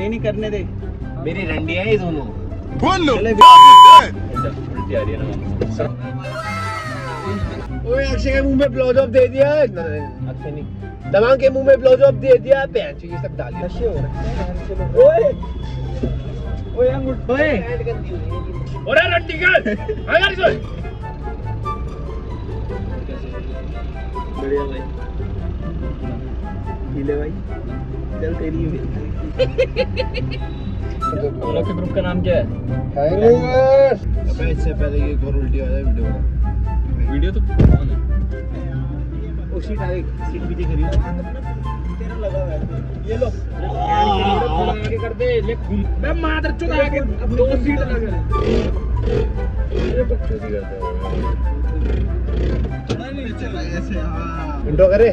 नहीं नहीं करने दे। मेरी रंडी है ये दोनों। बोल लो। चले उल्टी आ रही है ना ओए अक्षय के मुँह में ब्लो जॉब दे दिया। अक्षय नहीं। दमांग के मुँह में ब्लो जॉब दे दिया। बेंच ये सब डाल नशे हो रहे हैं। ओए। ओए अंगूठ ओए। अरे रंडी कर। अगर सो बढ़िया भाई। पीले भाई चल तेरी हम के ग्रुप का नाम क्या है अबे इससे पहले ये और उल्टी आ जाए वीडियो में वीडियो तो कौन है उसी डायरेक्ट सीट पीछे करिए तेरा लगा हुआ है ये लो आगे कर दे ले घूम मैं मादर चोद आगे दो सीट लगे ये बकचोदी करते नहीं चल ऐसे हाँ इंट्रो करे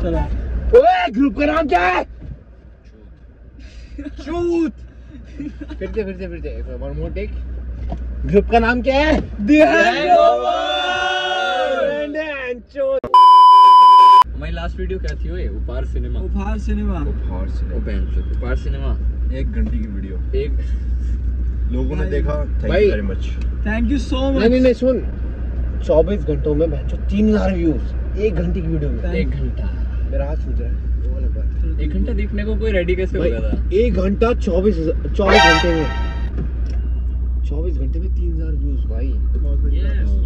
चलो ओए ग्रुप का नाम क्या है चूत फिरते फिरते फिरते वन मोर टेक ग्रुप का नाम क्या है? हमारी लास्ट वीडियो क्या थी ओए उपार सिनेमा उपहार सिनेमा उपहार से ओ बहन चोद उपार सिनेमा एक घंटे की वीडियो एक लोगों ने देखा? Thank you very much thank you so much नहीं नहीं सुन। चौबीस घंटों में बहन तीन हज़ार व्यूज़ एक घंटे की वीडियो में। एक घंटा। मेरा हाथ सूझ रहा है। वो अलग बात। एक घंटा देखने को कोई रेडी कैसे हो गया था एक घंटा चौबीस चौबीस घंटे में चौबीस घंटे में तीन हज़ार व्यूज़ भाई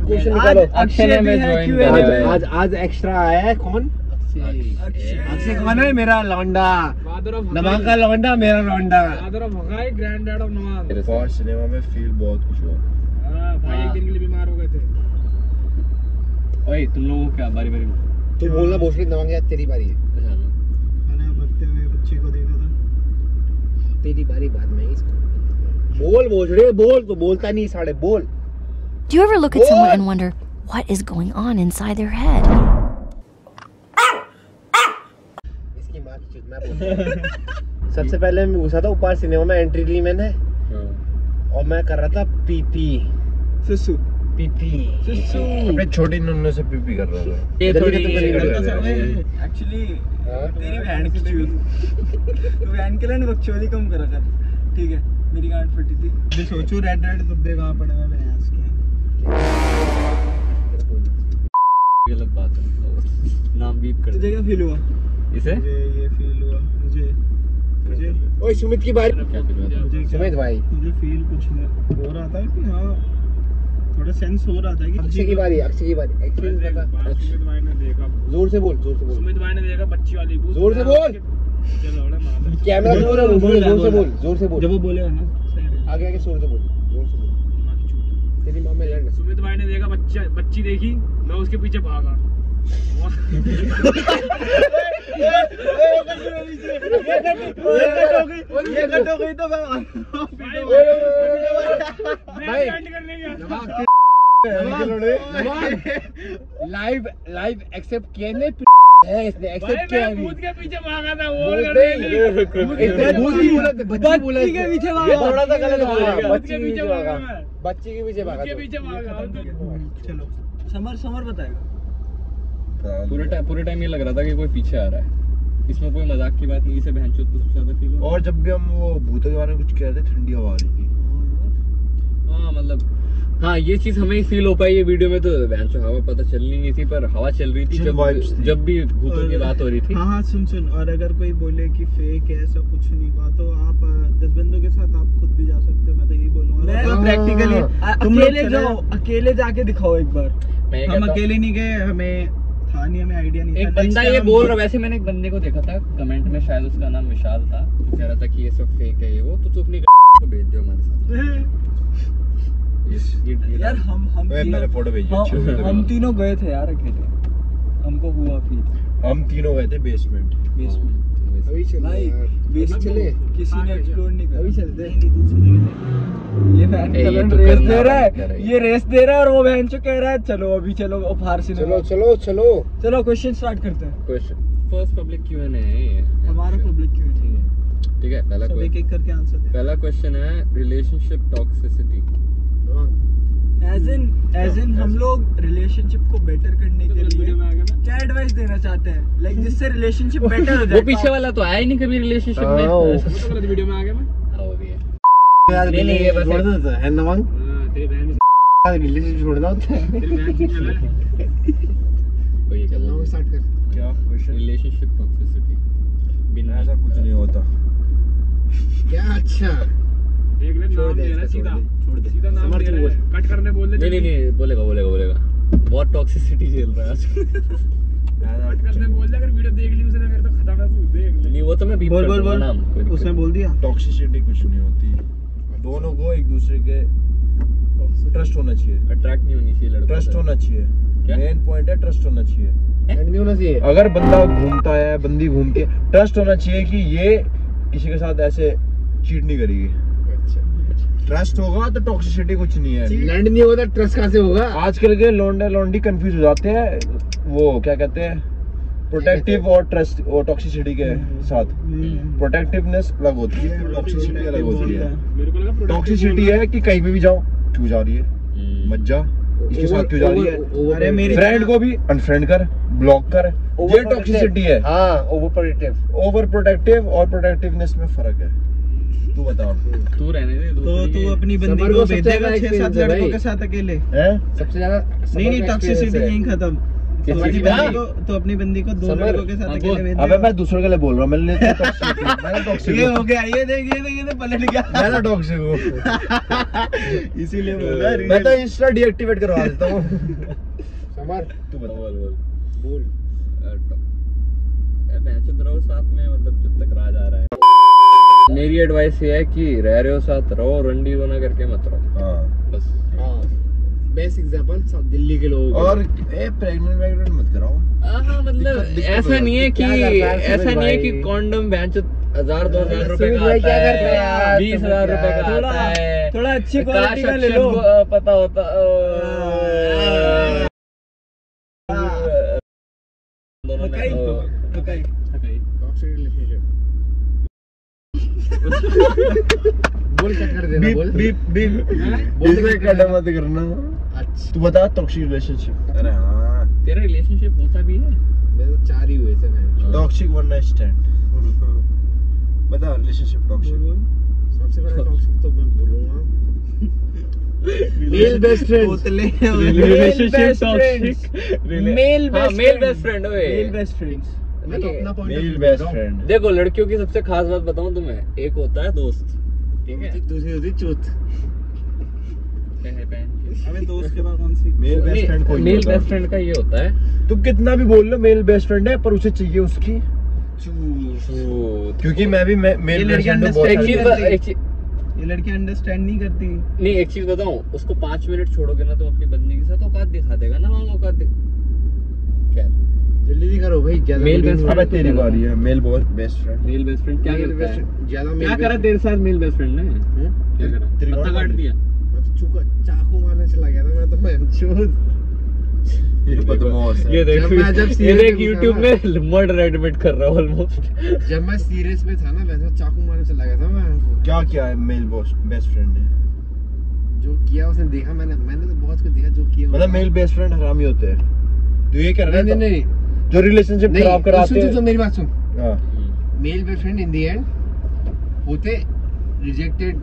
क्वेश्चन निकालो अक्षय ने है करा आज आज आज एक्स्ट्रा आया है कौन अक्षय अक्षय कौन है मेरा लौंडा नमांग का लौंडा मेरा लौंडा ग्रैंड डैड ऑफ़ नवाज़ उपहार सिनेमा में फील बहुत कुछ हुआ भाई एक दिन के लिए बीमार हो गए थे ओए तुम लोगों क्या बारी बारी तू बोलना भोसड़ी नमांग यार तेरी बारी है अच्छा लो। मैंने बचते हुए बच्चे को देखा था। तेरी बारी बाद में इसको। बोल भोसड़ी बोल तो बोलता नहीं साढ़े बोल। Do you ever look at someone and wonder what is going on inside their head? इसकी माँ की मैं बोलता सबसे पहले मैं घुसा था ऊपर सिनेमा में एंट्री ली मैंने। हाँ। और मैं कर रहा था पीपी सुसु पीपी। सुसु। अपने छोटी नन्नू से पीपी कर रहा था। ये थोड़ी तो एक्चुअली हाँ? तेरी बहन की चूत तू बहन के लिए ना बकचोदी कम करा कर। ठीक है मेरी गांड फटी थी। अभी सोचो रेड रेड दुब्बे कहाँ पड़े भैंस के गलत बात है। नाम बीप कर तुझे क्या फील हुआ? इसे? मुझे ये फील हुआ। मुझे। मुझे। ओए सुमित की बारी। क्या मुझे क्या- सुमित भाई। मुझे फील कुछ नहीं। हो रहा था कि हाँ थोड़ा सेंस हो रहा था कि अक्षय की बारी अक्षय की बारी। सुमित भाई ने देखा। ज़ोर से बोल ज़ोर से बोल। सुमित भाई ने देखा बच्ची वाली भूत ज़ोर से बोल। कैमरा ज़ोर से बोल ज़ोर से बोल ज़ोर से बोल। जब वो बोले ना आगे आगे ज़ोर से बोल ज़ोर से बोल। तेरी माँ में लड़ सुमित भाई ने देखा बच्चा बच्ची देखी मैं उसके पीछे भागा। हो तो लाइव लाइव एक्सेप्ट किया ने है इसने एक्सेप्ट किया अभी भूत के पीछे भागा था वो भूत करने नहीं। के लिए। इसने भूत नहीं बोला बच्ची बोला बच्ची के पीछे भागा। थोड़ा सा गलत बोला। बच्ची के पीछे भागा। बच्ची के पीछे भागा भूत के तो। पीछे भागा। चलो। समर समर बताएगा। पूरे टाइम पूरे टाइम ये लग रहा था कि कोई पीछे आ रहा है। इसमें कोई मज़ाक की बात नहीं इसे बहन चोद कुछ ज़्यादा फील और जब भी हम वो भूतों के बारे में कुछ कह रहे थे ठंडी हवा आ रही थी। हाँ मतलब हाँ ये चीज़ हमें फील हो पाई ये वीडियो में तो बहन चो हवा पता चल नहीं थी पर हवा चल रही थी जब जब भी भूतों की बात हो रही थी। हाँ हाँ सुन सुन और अगर कोई बोले कि फेक है ऐसा कुछ नहीं हुआ तो आप दस बंदों के साथ आप खुद भी जा सकते हो मैं तो यही बोलूँगा। तो हाँ, प्रैक्टिकली हाँ, अकेले जाओ, अकेले जाके दिखाओ एक बार। हम अकेले नहीं गए हमें नहीं हमें आइडिया नहीं एक था बंदा ये बोल रहा वैसे मैंने एक बंदे को देखा था कमेंट में शायद उसका नाम विशाल था तो कह रहा था कि ये सब फेक है ये वो तो तू अपनी को भेज दो हमारे साथ। यार हम हम मैंने फ़ोटो भेजिए हम। तीनों गए थे यार अकेले। हमको हुआ फील हम तीनों गए थे बेसमेंट बेसमेंट अभी चल। भाई किसी ने एक्सप्लोर नहीं करा। अभी चलते हैं। नहीं, दूसरी जगह ये बहन चलन तो रेस दे रहा वाला कह रहा है। है। ये रेस दे रहा है और वो बहन जो कह रहा है चलो अभी चलो उपहार चलो चलो चलो। चलो क्वेश्चन स्टार्ट करते हैं। क्वेश्चन फ़र्स्ट पब्लिक क्यूएनए है हमारा पब्लिक क्यों ठीक है। ठीक है पहला एक एक करके आंसर पहला क्वेश्चन है relationship toxicity as in as in हम लोग रिलेशनशिप को बेटर करने के लिए क्या एडवाइस देना चाहते हैं? लाइक जिससे रिलेशनशिप बेटर हो जाए। वो पीछे वाला तो आया ही नहीं कभी रिलेशनशिप में। हाँ, वो- तो गलत वीडियो में आ गया मैं। हाँ, वो भी है। यार नहीं, नहीं, ये बस छोड़ एक- दो है नमंग हाँ, तेरी बहन रिलेशनशिप छोड़ दो वही चल नाम स्टार्ट कर। क्या क्वेश्चन रिलेशनशिप टॉक्सिसिटी बिन ऐसा कुछ नहीं होता। क्या? अच्छा। देख ले नाम दे रहा इसका, सीधा। छोड़ दे, सीधा नाम रहा है। कट करने बोल दे नहीं नहीं नहीं बोलेगा बोलेगा बोलेगा। बहुत टॉक्सिसिटी झेल रहा है कट करने बोल दे अगर वीडियो देख ली उसने फिर तो खत्म है तू देख ले। नहीं वो तो मैं बोल बोल बोल। नाम उसने बोल दिया। टॉक्सिसिटी कुछ नहीं होती। दोनों को एक दूसरे के ट्रस्ट होना चाहिए। अट्रैक्ट नहीं होनी चाहिए लड़का ट्रस्ट होना चाहिए। मेन पॉइंट है ट्रस्ट होना चाहिए। नहीं होना चाहिए। अगर बंदा घूमता है बंदी घूमती है ट्रस्ट होना चाहिए कि ये किसी के साथ ऐसे चीट नहीं करेगी। ट्रस्ट होगा तो टॉक्सिसिटी कुछ नहीं है। लैंड नहीं होगा तो ट्रस्ट कहाँ से होगा? आजकल के लौंडे लौंडी कंफ्यूज हो जाते हैं वो क्या कहते हैं प्रोटेक्टिव और ट्रस्ट और टॉक्सिसिटी के साथ। प्रोटेक्टिवनेस अलग होती है। टॉक्सिसिटी अलग होती है। मेरे को लगा टॉक्सिसिटी है कि कहीं पे भी जाओ क्यों जा रही है। हम्म। मत जा इसके साथ क्यों जा रही है। अरे मेरी फ्रेंड को भी अनफ्रेंड कर ब्लॉक कर। ये टॉक्सिसिटी है। हाँ ओवर प्रोटेक्टिव ओवर प्रोटेक्टिव और प्रोटेक्टिवनेस में फ़र्क है। तू बता तू रहने दे तो तू अपनी बंदी को भेजेगा छह सात लड़कों के साथ अकेले। सबसे ज़्यादा नहीं नहीं टॉक्सिसिटी यहीं खत्म। तो अपनी बंदी को तो अपनी बंदी को दो लड़कों के साथ हाँ, अकेले भेज अबे मैं दूसरों के लिए बोल रहा हूँ मैंने तो toxic हूँ। मैं तो toxic ये हो। गया ये देख ये देख ये पलट गया। मैं तो toxic हूँ। इसीलिए बोल रहा मैं तो इंस्टा डीएक्टिवेट करवा देता हूँ। समर तू बता। बोल बोल। बोल। मैं चुप रहो साथ में मतलब जब तक राज आ रहा है। मेरी एडवाइस ये है कि रह रहे हो साथ रहो रंडी बना करके मत रहो। हाँ। बस। हाँ। बेस्ट एग्जांपल दिल्ली के लोगों और ए प्रेग्नेंट मत कराओ। हाँ मतलब दिक्कत- दिक्कत ऐसा नहीं है कि है। है? ऐसा नहीं है कि कॉन्डम बेंच हज़ार दो हज़ार रुपए का आता क्या करते हैं है। बीस हज़ार रुपए का थोड़ा- आता है। थोड़ा अच्छी क्वालिटी का ले लो। पता होता। दोनों में, तो अ, मकाई टॉक्सिक रिलेशनशिप बोल कट कर देना बोल। Beep beep. बोल इसमें कट कर देना। मत करना। अच्छा। तू बता टॉक्सिक रिलेशनशिप अरे हाँ। तेरा रिलेशनशिप होता भी है? मेरे तो चार ही हुए थे मैंने टॉक्सिक वन नाइट स्टैंड बता रिलेशनशिप टॉक्सिक सबसे पहले टॉक्सिक तो मैं बोलूँगा। मेल बेस्ट फ्रेंड बोतले रिलेशनशिप टॉक्सिक मेल हाँ बेस्ट मेल बेस्ट फ्रेंड ओए। मेल बेस्ट फ्रेंड्स मैं तो अपना पॉइंट बेस्ट फ्रेंड देखो लड़कियों की सबसे खास बात बताऊँ तुम्हें एक होता है दोस्त ठीक है? दूसरी होती चूत है बहन की? अबे दोस्त के बाद कौन सी? मेल बेस्ट फ्रेंड कोई मेल बेस्ट फ्रेंड का ये होता है। तू कितना भी बोल लो मेल बेस्ट फ्रेंड है पर उसे चाहिए उसकी। क्योंकि मैं भी मेल बेस्ट फ्रेंड ये लड़की अंडरस्टैंड नहीं करती। नहीं एक चीज़ बताऊँ उसको पाँच मिनट छोड़ोगे ना तुम अपनी बंदी के साथ औकात दिखा देगा ना वहाँ औकात दिख क्या जल्दी करो भाई ज़्यादा Male boring best अबे रहा। तेरी बारी है। Male best friend. Male best friend क्या करता है? ज़्यादा क्या करा तेरे साथ मेल बेस्ट फ्रेंड ने? क्या करा? पत्ता काट काट दिया। मैं तो चुका चाकू मारने चला गया था मैं तो मैं बदमाश है। ये देख जब मैं- जब ये देख में YouTube में मर्डर एडमिट कर रहा है ऑलमोस्ट जब मैं सीरियस में था ना तो चाकू मारने चला गया था मैं। क्या क्या है मेल बेस्ट फ्रेंड ने? जो किया उसने देखा मैंने मैंने तो बहुत कुछ देखा जो किया मतलब मेल बेस्ट फ्रेंड हरामी होते हैं। तो ये कर रहा है नहीं नहीं। जो रिलेशनशिप खराब सुन कराते हैं। सुन मेरी बात सुन। हाँ। Male best friend in the end होते रिजेक्टेड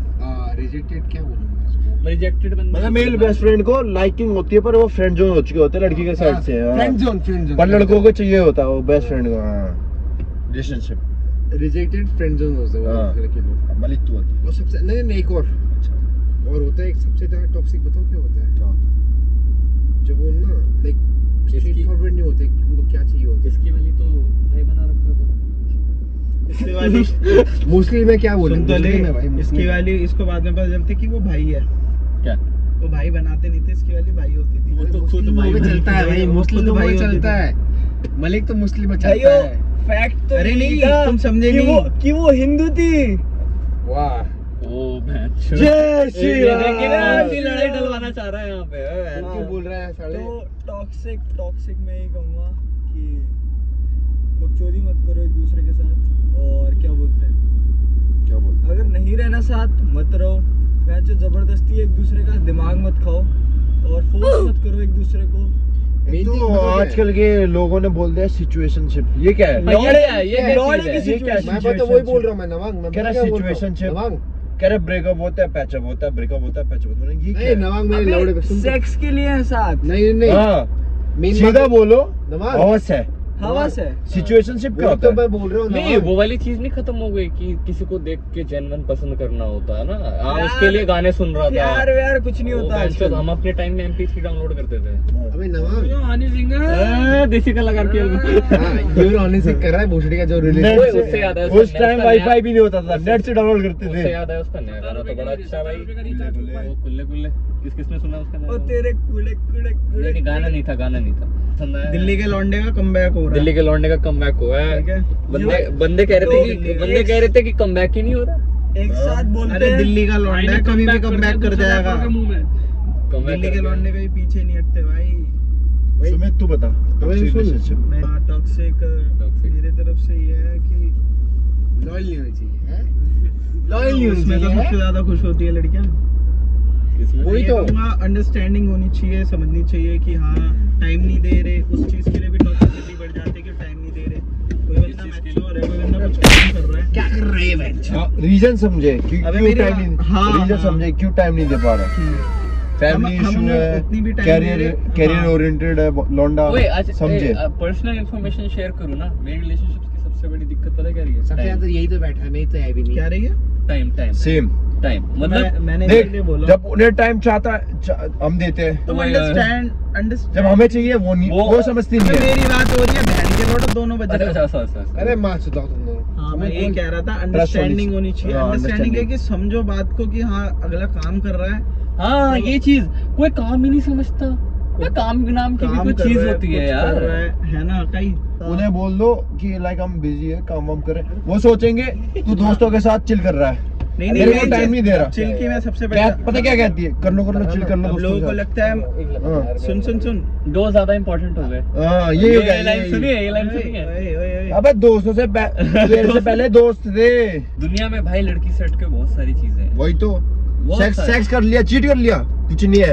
रिजेक्टेड क्या बोलूँ रिजेक्टेड बंदा मतलब मेल बेस्ट फ्रेंड को लाइकिंग होती है पर वो फ्रेंड जोन हो चुके होते हैं लड़की के साइड से फ्रेंड हाँ। जोन फ्रेंड जोन पर लड़कों को चाहिए होता है वो बेस्ट फ्रेंड को हाँ। रिलेशनशिप रिजेक्टेड फ्रेंड जोन होता है हाँ। वो लड़के लोग। मलिक तू। और सबसे नहीं नहीं एक और। अच्छा। और होता है एक सबसे ज़्यादा टॉक्सिक बताओ क्या होता है? क्या होता है? जब वो ना लाइक स्ट्रेट फॉरवर्ड नहीं होते उनको क्या चाहिए होता? इसकी वाली तो भाई बना रखा था इसकी वाली है मोस्टली क्या बोलूँ तो मुस्लिम है भाई इसकी वाली इसको बाद में पता चलती कि वो भाई है। क्या? वो भाई बनाते नहीं थे इसकी वाली भाई होती थी। वो तो खुद भाई चलता है भाई मुस्लिम लोगों भाई चलता है। मलिक तो मुस्लिम में चलता है। फैक्ट तो अरे नहीं, तुम समझे नहीं। वो कि वो हिंदू थी। वाह। जय श्री राम। लड़ाई डलवाना चाह रहा है यहाँ पे। क्यों बोल रहा है साले। तो टॉक्सिक टॉक्सिक मैं ये कहूँगा कि बकचोदी मत करो एक दूसरे के साथ और क्या बोलते हैं? क्या बोलते अगर नहीं रहना साथ मत रहो। मैं जो ज़बरदस्ती एक दूसरे का दिमाग मत खाओ। और फोर्स मत करो एक दूसरे को। तो है? आजकल के लोगों ने बोल दिया सिचुएशनशिप ये क्या है? हाँ, ये क्या है? ये क्या है? मैं पता वही बोल रहा हूँ मैं नवांग मैं ना रहा हूँ? कह रहे ब्रेकअप होता है पैचअप होता है ब्रेकअप होता है पैचअप होता है। ये नहीं? नवांग मेरे लौड़े पे सुन। सेक्स के लिए है साथ। नहीं नहीं हाँ मीन सीधा बोलो नवांग। बॉस है। हवा से। सिचुएशनशिप क्या होता तो है? मैं बोल रहा हूँ नहीं वो वाली चीज़ नहीं खत्म हो गई कि किसी को देख के जेनवन पसंद करना होता है ना? हाँ उसके लिए गाने सुन रहा था। यार यार कुछ नहीं होता। हम अपने टाइम में MP3 डाउनलोड करते थे। अबे हाँ, देसी कलाकार के हाँ कर रहा है भोसड़ी का जो रिलीज़ उससे याद है, उस टाइम वाईफाई भी नहीं होता था नेट से डाउनलोड करते थे। याद है उसका नया गाना तो बड़ा अच्छा भाई। कुल्ले कुल्ले। किस किस ने सुना उसका नया ओ गाना? तेरे कूड़े कूड़े नहीं गाना नहीं था गाना नहीं था। दिल्ली के लौंडे का कमबैक हो रहा है। दिल्ली के लौंडे का कमबैक हुआ है। बंदे बंदे कह रहे थे कि बंदे कह रहे थे कि कमबैक ही नहीं हो रहा। एक साथ बोलते अरे हैं। दिल्ली का लौंडा है कभी भी कमबैक कर जाएगा। मुँह दिल्ली के लौंडे कभी पीछे नहीं हटते भाई। सुमित तू बता। टॉक्सिक मेरे तरफ़ से ये है कि लॉयल नहीं होनी चाहिए लॉयल नहीं होनी तो सबसे ज़्यादा खुश होती है लड़कियाँ। वही तो। अंडरस्टैंडिंग होनी चाहिए समझनी चाहिए कि हाँ टाइम नहीं दे रहे। उस चीज़ के लिए भी टॉक्सिसिटी बढ़ जाती है कि टाइम नहीं दे रहे। कोई बंदा कोई बंदा कुछ काम कर रहा है। क्या कर रहे रीजन समझे क्यों टाइम नहीं हाँ, रीजन हाँ। समझे क्यों टाइम नहीं दे पा रहा। फैमिली इशू है कैरियर कैरियर। ओरिएंटेड है। लौंडा समझे। पर्सनल इन्फॉर्मेशन शेयर करूँ ना मेरी रिलेशनशिप्स की सबसे बड़ी दिक्कत पता क्या रही है? सबसे ज़्यादा यही तो बैठा है मैं तो है भी नहीं। क्या रही है? टाइम टाइम सेम टाइम मैं, मतलब मैंने इसलिए बोला। जब उन्हें टाइम चाहता चा- हम देते हैं। तुम Oh my God. Understand understand जब हमें चाहिए वो नहीं वो- वो समझती नहीं है। मेरी बात हो रही है बहन के लोटा दोनों बजे अच्छा अच्छा अच्छा अच्छा अरे मार सुधाओ तुम दोनों हाँ मैं कह रहा था अंडरस्टैंडिंग होनी चाहिए। हाँ, अंडरस्टैंडिंग है कि समझो बात को कि हाँ अगला काम कर रहा है। हाँ ये चीज़ कोई काम ही नहीं समझता। काम के नाम की भी काम कोई चीज़ है, होती है यार। है, ना कहीं उन्हें बोल दो कि लाइक हम बिज़ी है काम वाम करें वो सोचेंगे तू दोस्तों के साथ चिल कर रहा है। नहीं मेरे को नहीं टाइम नहीं दे रहा। चिल की मैं सबसे पहले पता क्या कहती है? कर लो कर लो चिल कर लो लोगों को लगता है हाँ। सुन सुन सुन। दो ज़्यादा इंपॉर्टेंट हो गए। हाँ ये ये लाइन सुनिए ये लाइन सुनिए। ओए, ओए, ओए। अबे दोस्तों से पह- से पहले दोस्त थे। दुनिया में भाई लड़की से हट के बहुत सारी चीज़ें हैं। वही तो। सेक्स सेक्स कर लिया चीट कर लिया। कुछ नहीं है।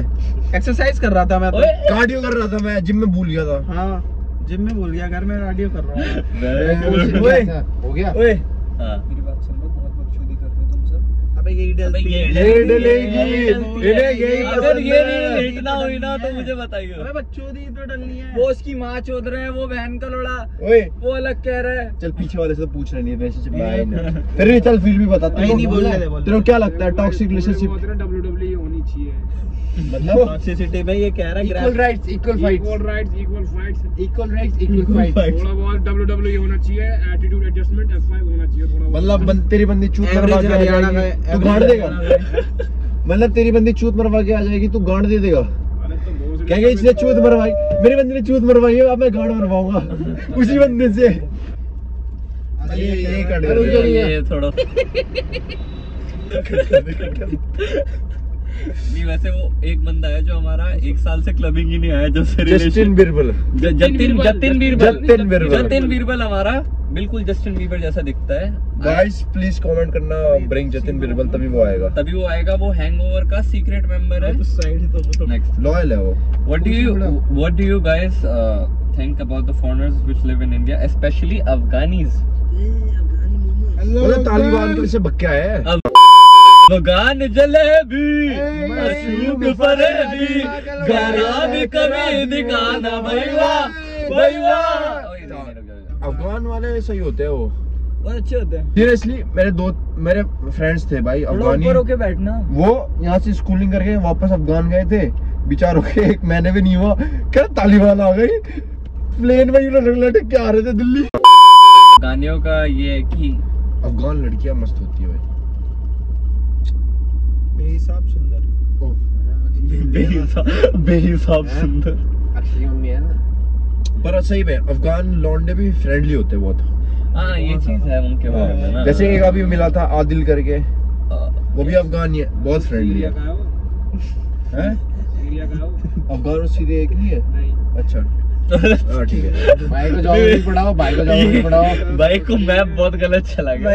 एक्सरसाइज कर रहा था मैं तो। कार्डियो कर रहा था मैं जिम में भूल गया था। हाँ जिम में भूल गया घर में कार्डियो कर रहा हूँ। ओए, हो गया? ओए। हाँ। मेरी बात सुन लो बहुत बकचोदी करते हो तुम सब अबे यही डलती है। ये ये डलेगी इन्हें यही अगर ये। हिट ना हुई ना तो मुझे बताइए अबे दी तो डलनी है। वो उसकी माँ चोद रहे हैं वो बहन का लोड़ा ओए। वो अलग कह रहा है। चल पीछे वाले से तो पूछ रहे नहीं नहीं। फिर चल फिर भी बता। नहीं, नहीं, बोलने दे, बोलने तेरे को दे। क्या लगता है टॉक्सिक रिलेशनशिप डब्ल्यू होनी चाहिए। मतलब टॉक्सिसिटी में ये कह रहा है equal rights equal fights equal rights equal fights equal rights equal fights थोड़ा बहुत डब्ल्यू होना चाहिए एटीट्यूड एडजस्टमेंट होना चाहिए थोड़ा मतलब बंद, तेरी बंदी चूत के हरियाणा का- तू गांड देगा। मतलब तेरी बंदी चूत मरवा के आ जाएगी तू गांड दे देगा। तो कहेंगे इसने चूत मरवाई मेरी बंदी ने चूत मरवाई है अब मैं गांड मरवाऊँगा। उसी बंदे से। ये ये कट गया। ये- ये थोड़ा नहीं वैसे वो एक बंदा है जो हमारा एक साल से क्लबिंग ही नहीं आया जब से जस्टिन बिरबल। जतिन जतिन बीरबल। जतिन बीरबल। जतिन बीरबल। हमारा बिल्कुल जस्टिन बीबर जैसा दिखता है। गाइस प्लीज़ कमेंट करना ब्रिंग जतिन बिरबल तभी वो आएगा। तभी वो आएगा वो हैंगओवर का सीक्रेट मेंबर है। तो साइड तो वो तो नेक्स्ट लॉयल है वो। What do you what do you guys uh, think about the foreigners which live in India especially Afghanis? मतलब तालिबान के से भक्के है। हैं अफगान जलेबी मशरूक फरेबी घरा भी कभी दिखाना भैया भैया अफगान वाले सही होते हैं वो। बहुत अच्छे होते हैं। सीरियसली मेरे दो मेरे फ्रेंड्स थे भाई अफगानी। होके बैठना। वो यहाँ से स्कूलिंग करके वापस अफगान गए थे। बेचारों के एक महीने भी नहीं हुआ। क्या तालिबान आ गई? प्लेन में ये लोग लटक के आ रहे थे दिल्ली? गानियों का ये है कि अफगान लड़कियाँ मस्त होती है भाई। बेहिसाब सुंदर। बेहिसाब बेहिसाब सुंदर। अक्षय मम्मी है ना? पर सही में अफगान लौंडे भी फ्रेंडली होते हैं बहुत। हाँ ये चीज़ है उनके बारे में ना। जैसे एक अभी मिला था आदिल करके। हाँ। वो भी अफगान ही है बहुत फ्रेंडली है। का है वो? हैं? एरिया का है वो? अफगान और सीधे एक नहीं है? नहीं। अच्छा। हाँ है भाई को जॉब पढ़ाओ भाई को जॉब पढ़ाओ भाई को मैप बहुत गलत चला गया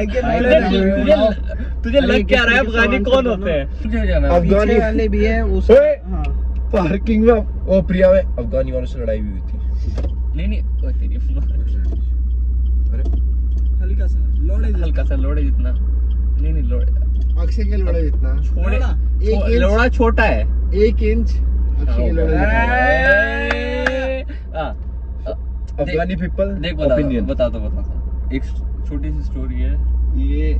तुझे लग क्या रहा है अफगानी कौन होते हैं तुझे क्या नाम? अफगानी वाले भी उस पार्किंग में ओ प्रिया में अफगानी वालों से लड़ाई भी हुई थी नहीं नहीं तेरी अरे हल्का सा लोड़े हल्का सा लोड़े जितना नहीं नहीं लोड़े अक्षय के लोड़ा जितना छोड़े? एक। लोड़ा छोटा है एक इंच अक्षय के लोड़ा। हाँ, अफगानी पीपल देख बता ओपिनियन बता दो बता दो एक छोटी सी स्टोरी है। ये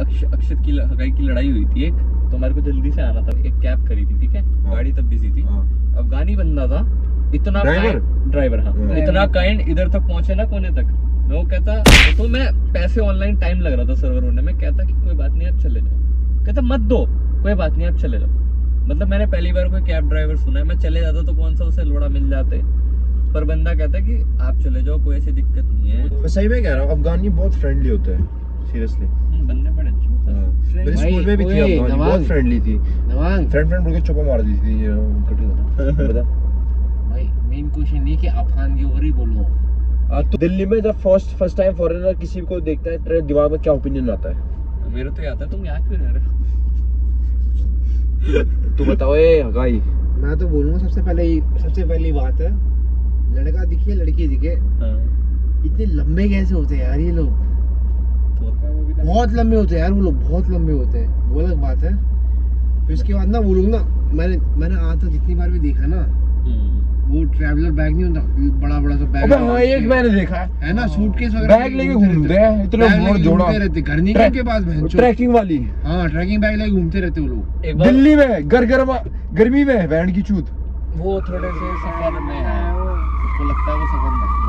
अक्षत की हगाई की लड़ाई हुई थी एक। तो हमारे को जल्दी से आना था। एक कैब करी थी ठीक है? हाँ। गाड़ी तब बिज़ी थी। हाँ। अफगानी बंदा था। इतना ड्राइवर? हाँ। हाँ। इतना काइंड इधर तक पहुँचे ना कोने तक। वो कहता तो मैं पैसे ऑनलाइन टाइम लग रहा था सर्वर होने में। कहता कि कोई बात नहीं आप चले जाओ। कहता मत दो। कोई बात नहीं आप चले जाओ। मतलब मैंने पहली बार कोई कैब ड्राइवर सुना है। मैं चले जाता तो कौन सा उसे लोड़ा मिल जाते? पर बंदा कहता है कि आप चले जाओ कोई ऐसी दिक्कत नहीं है। मैं सही में कह रहा हूँ अफगानी बहुत फ्रेंडली होते हैं सीरियसली हम्म, बंदे बड़े अच्छे मेरे स्कूल में भी थी अफगानी बहुत फ्रेंडली थी। फ्रेंड फ्रेंड बोल के चुपा मार दी थी बता। भाई मेन क्वेश्चन नहीं कि अफगान के ऊपर ही बोलो। हाँ, तो दिल्ली में जब फ़र्स्ट फ़र्स्ट टाइम फॉरेनर किसी को देखता है तेरे दिमाग में क्या ओपिनियन आता है? मेरे तो ये आता है तुम यहाँ क्यों रह रहे हो? तू बताओ ए हगाई। मैं तो बोलूँगा सबसे पहले सबसे पहली बात है लड़का दिखे लड़की दिखे। हाँ, इतने लंबे कैसे होते हैं यार ये लोग? तो बहुत लंबे होते हैं यार वो लोग बहुत लंबे होते हैं। वो अलग बात है। फिर उसके बाद ना वो लोग ना मैंने मैंने आज तक जितनी बार भी देखा ना हम्म, वो ट्रैवलर बैग नहीं होता बड़ा बड़ा सा बैग हाँ एक मैंने देखा है। है ना सूटकेस वगैरह बैग लेके घूमते हैं। इतने बैग जोड़ा। रहते घर नहीं है उनके पास बहन ट्रैकिंग वाली हाँ। ट्रैकिंग बैग लेके घूमते रहते वो लोग। दिल्ली में गर गर्मा गर्मी में बैंड की चूत। वो थोड़े से सफ़र में है। उसको लगता है वो सफ़र में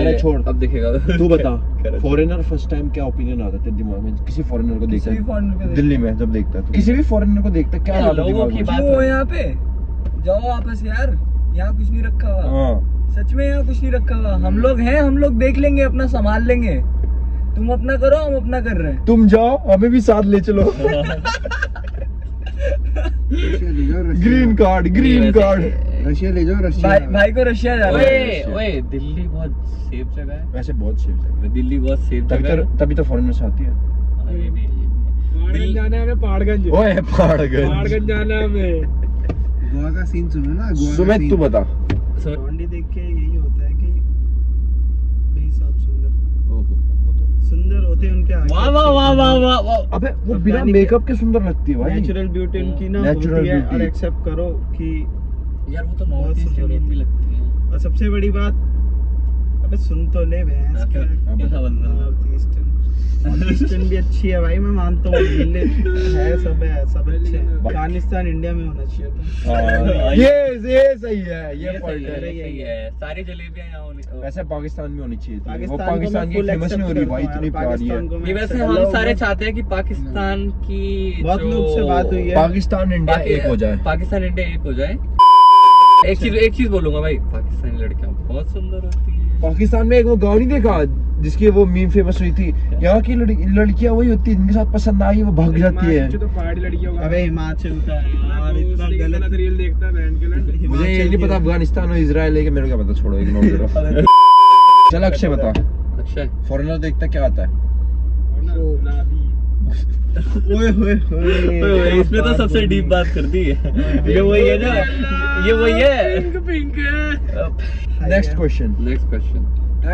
अरे छोड़। अब दिखेगा। तू बता फॉरेनर फ़र्स्ट टाइम क्या ओपिनियन आता तेरे दिमाग में? किसी फॉरेनर को देखता किसी भी foreigner को है दिल्ली में जब देखता है तो। किसी भी फॉरेनर को देखता है क्या ये आता है लोगों की बात हो। यहाँ पे? जाओ वापस यार यहाँ कुछ नहीं रखा हुआ। हाँ। सच में यहाँ कुछ नहीं रखा हुआ। हम लोग हैं हम लोग देख लेंगे अपना संभाल लेंगे। तुम अपना करो हम अपना कर रहे हैं। तुम जाओ हमें भी साथ ले चलो। ग्रीन कार्ड ग्रीन वैसे- कार्ड रशिया ले जाओ रशिया। भाई भाई को रशिया जाना ओए ओए दिल्ली बहुत सेफ़ जगह है। वैसे बहुत सेफ़ जगह है। दिल्ली बहुत सेफ़ तभी जगह है। तो तभी तो फॉरेनर्स आती है। हाँ, है, पहाड़गंज जाना है हमें पहाड़गंज ओए पहाड़गंज पहाड़गंज जाना है हमें। गोवा का सीन सुनो ना गोवा का सुमित तू बता। सो- देख के यही होता है कि भाई साहब सुंदर सुंदर होते हैं उनके वाह वाह वाह वाह वाह वाह। अबे वो बिना मेकअप के सुंदर लगती है भाई। नेचुरल ब्यूटी उनकी ना नेचुरल होती है और एक्सेप्ट करो कि यार वो तो बहुत नॉर्थ ईस्ट सुंदर भी लगती है। और सबसे बड़ी बात अबे सुन तो ले भैंस हाँ, क्या? हाँ, बता। बंदा नॉर्थ ईस्टर्न नॉर्थ भी अच्छी है भाई मैं मानता हूँ। है सब है सब अच्छे। अफ़गानिस्तान इंडिया में होना चाहिए था हाँ, ये ये सही है ये पॉइंट है है। सही है। सारी जलेबियाँ यहाँ होनी वैसे पाकिस्तान में होनी चाहिए वो पाकिस्तान पाकिस्तान की फ़ेमस नहीं हो रही भाई इतनी प्यारी है। ये वैसे हम सारे चाहते हैं कि पाकिस्तान की बहुत लोग से बात हुई है। पाकिस्तान इंडिया एक हो जाए। पाकिस्तान इंडिया एक हो जाए। एक चीज़ एक चीज़ बोलूँगा भाई पाकिस्तानी लड़कियाँ बहुत सुंदर होती है। पाकिस्तान में एक वो गाँव नहीं देखा जिसकी वो मीम फ़ेमस हुई थी? यहाँ की लड़की लड़कियाँ वही होती है जिनके साथ पसंद आई वो भाग जाती है। तो पहाड़ी लड़कियों का। अबे हिमाचल का यार इतना गलत गलत रील देखता है मुझे ये नहीं पता अफ़गानिस्तान और इसराइल है कि मेरे को क्या पता छोड़ो इग्नोर करो। चल अक्षय बता। अक्षय। फॉरेनर देखता क्या आता है? इसमें तो सबसे डीप बात कर दी। है ये वही है ना? ये वही है? Pink pink next question next question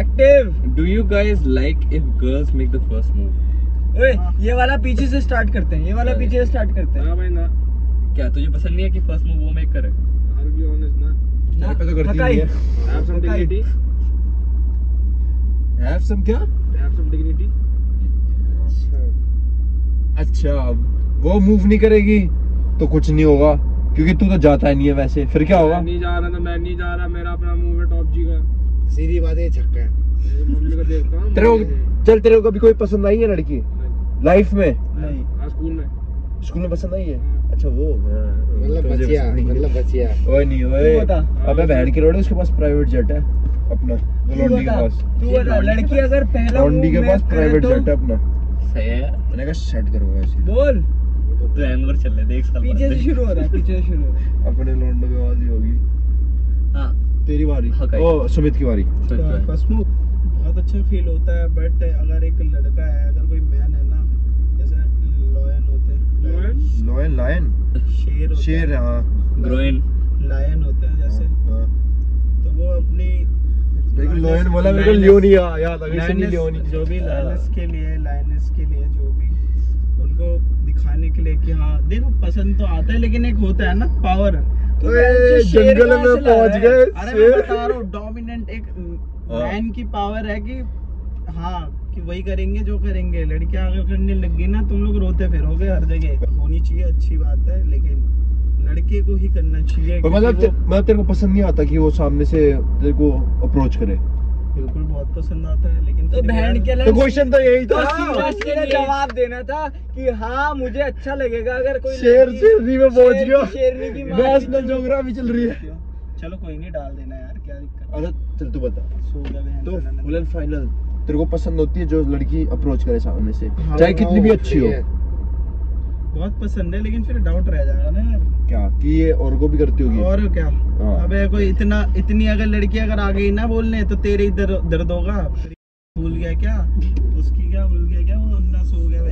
active do you guys like if girls make the first move ओए ये वाला पीछे से स्टार्ट करते हैं ये वाला पीछे से स्टार्ट करते हैं। हाँ भाई ना। क्या तुझे पसंद नहीं है कि फ़र्स्ट मूव वो मेक करे? I'll be honest ना। पे तो करती नहीं है। Have some Okay. dignity? Have some क्या? Have some dignity? अच्छा वो मूव नहीं करेगी तो कुछ नहीं होगा क्योंकि तू तो जाता ही नहीं है वैसे। फिर क्या होगा? नहीं जा रहा था मैं नहीं जा रहा मेरा अपना मूव है टॉप जी का। सीधी बात है छक्का है। मम्मी को देखता हूँ तेरे को चल तेरे को कभी कोई पसंद आई है लड़की? लाइफ में? नहीं। हाँ स्कूल में। स्कूल में पसंद आई है? अच्छा वो मतलब बचिया पसंद नहीं है। मतलब बचिया। ओए नहीं ओए। अबे बहन की रोड उसके पास प्राइवेट जेट है अपना। लॉन्डी के पास। तू बता लड़की अगर पहला लॉन्डी के पास प्राइवेट तो? जेट है अपना। सही है। मैंने कहा सेट करो ऐसे बोल। तो एंगवर चल रहे देख साल पीछे से शुरू हो रहा है पीछे से शुरू हो रहा है। अपने लॉन्डो की आवाज़ ही होगी। हाँ। तेरी बारी। हाँ, ओ सुमित की बारी। फ़र्स्ट मूव बहुत अच्छा फील होता है बट अगर एक लड़का है अगर कोई मैन है ना जैसे लॉयन होते हैं Lion? लॉयन लायन शेर शेर हैं। हाँ। ग्रोइन लायन होता है जैसे। हाँ। तो वो अपनी को लोयन बोला मेरे को याद लियोनी जो भी हाँ। के लिए के लिए जो भी उनको दिखाने के लिए कि हाँ देखो पसंद तो आता है लेकिन एक होता है ना पावर तो जंगल में पहुँच गए, अरे मैं बता रहा हूँ डोमिनेंट एक हाँ। मैन की पावर है कि हाँ कि वही करेंगे जो करेंगे। लड़कियाँ अगर करने लग गई ना तुम लोग रोते फिरोगे हर जगह। होनी चाहिए अच्छी बात है लेकिन लड़के को ही करना चाहिए मतलब ते- मतलब तेरे को पसंद नहीं आता कि वो सामने से तेरे को अप्रोच करे। बिल्कुल बहुत पसंद आता है लेकिन तो बहन के तो क्वेश्चन तो यही था। सीधा जवाब देना था कि हाँ मुझे अच्छा लगेगा अगर कोई शेर लड़की- शेरनी में पहुँच गया। शेरनी की नेशनल ज्योग्राफी चल रही है। चलो कोई नहीं डाल देना यार क्या दिक्कत अच्छा चल तू बता। सो गया तो फुल फाइनल तेरे को पसंद होती है जो लड़की अप्रोच करे सामने से हाँ, चाहे कितनी भी अच्छी हो। बहुत पसंद है लेकिन फिर डाउट रह जाएगा ना क्या? कि ये और को भी करती होगी? और क्या? हाँ। अबे कोई इतना इतनी अगर लड़की अगर आ गई ना बोलने तो तेरे ही दर, दर्द होगा। भूल गया क्या? उसकी क्या भूल गया क्या? वो अंधा सो गया।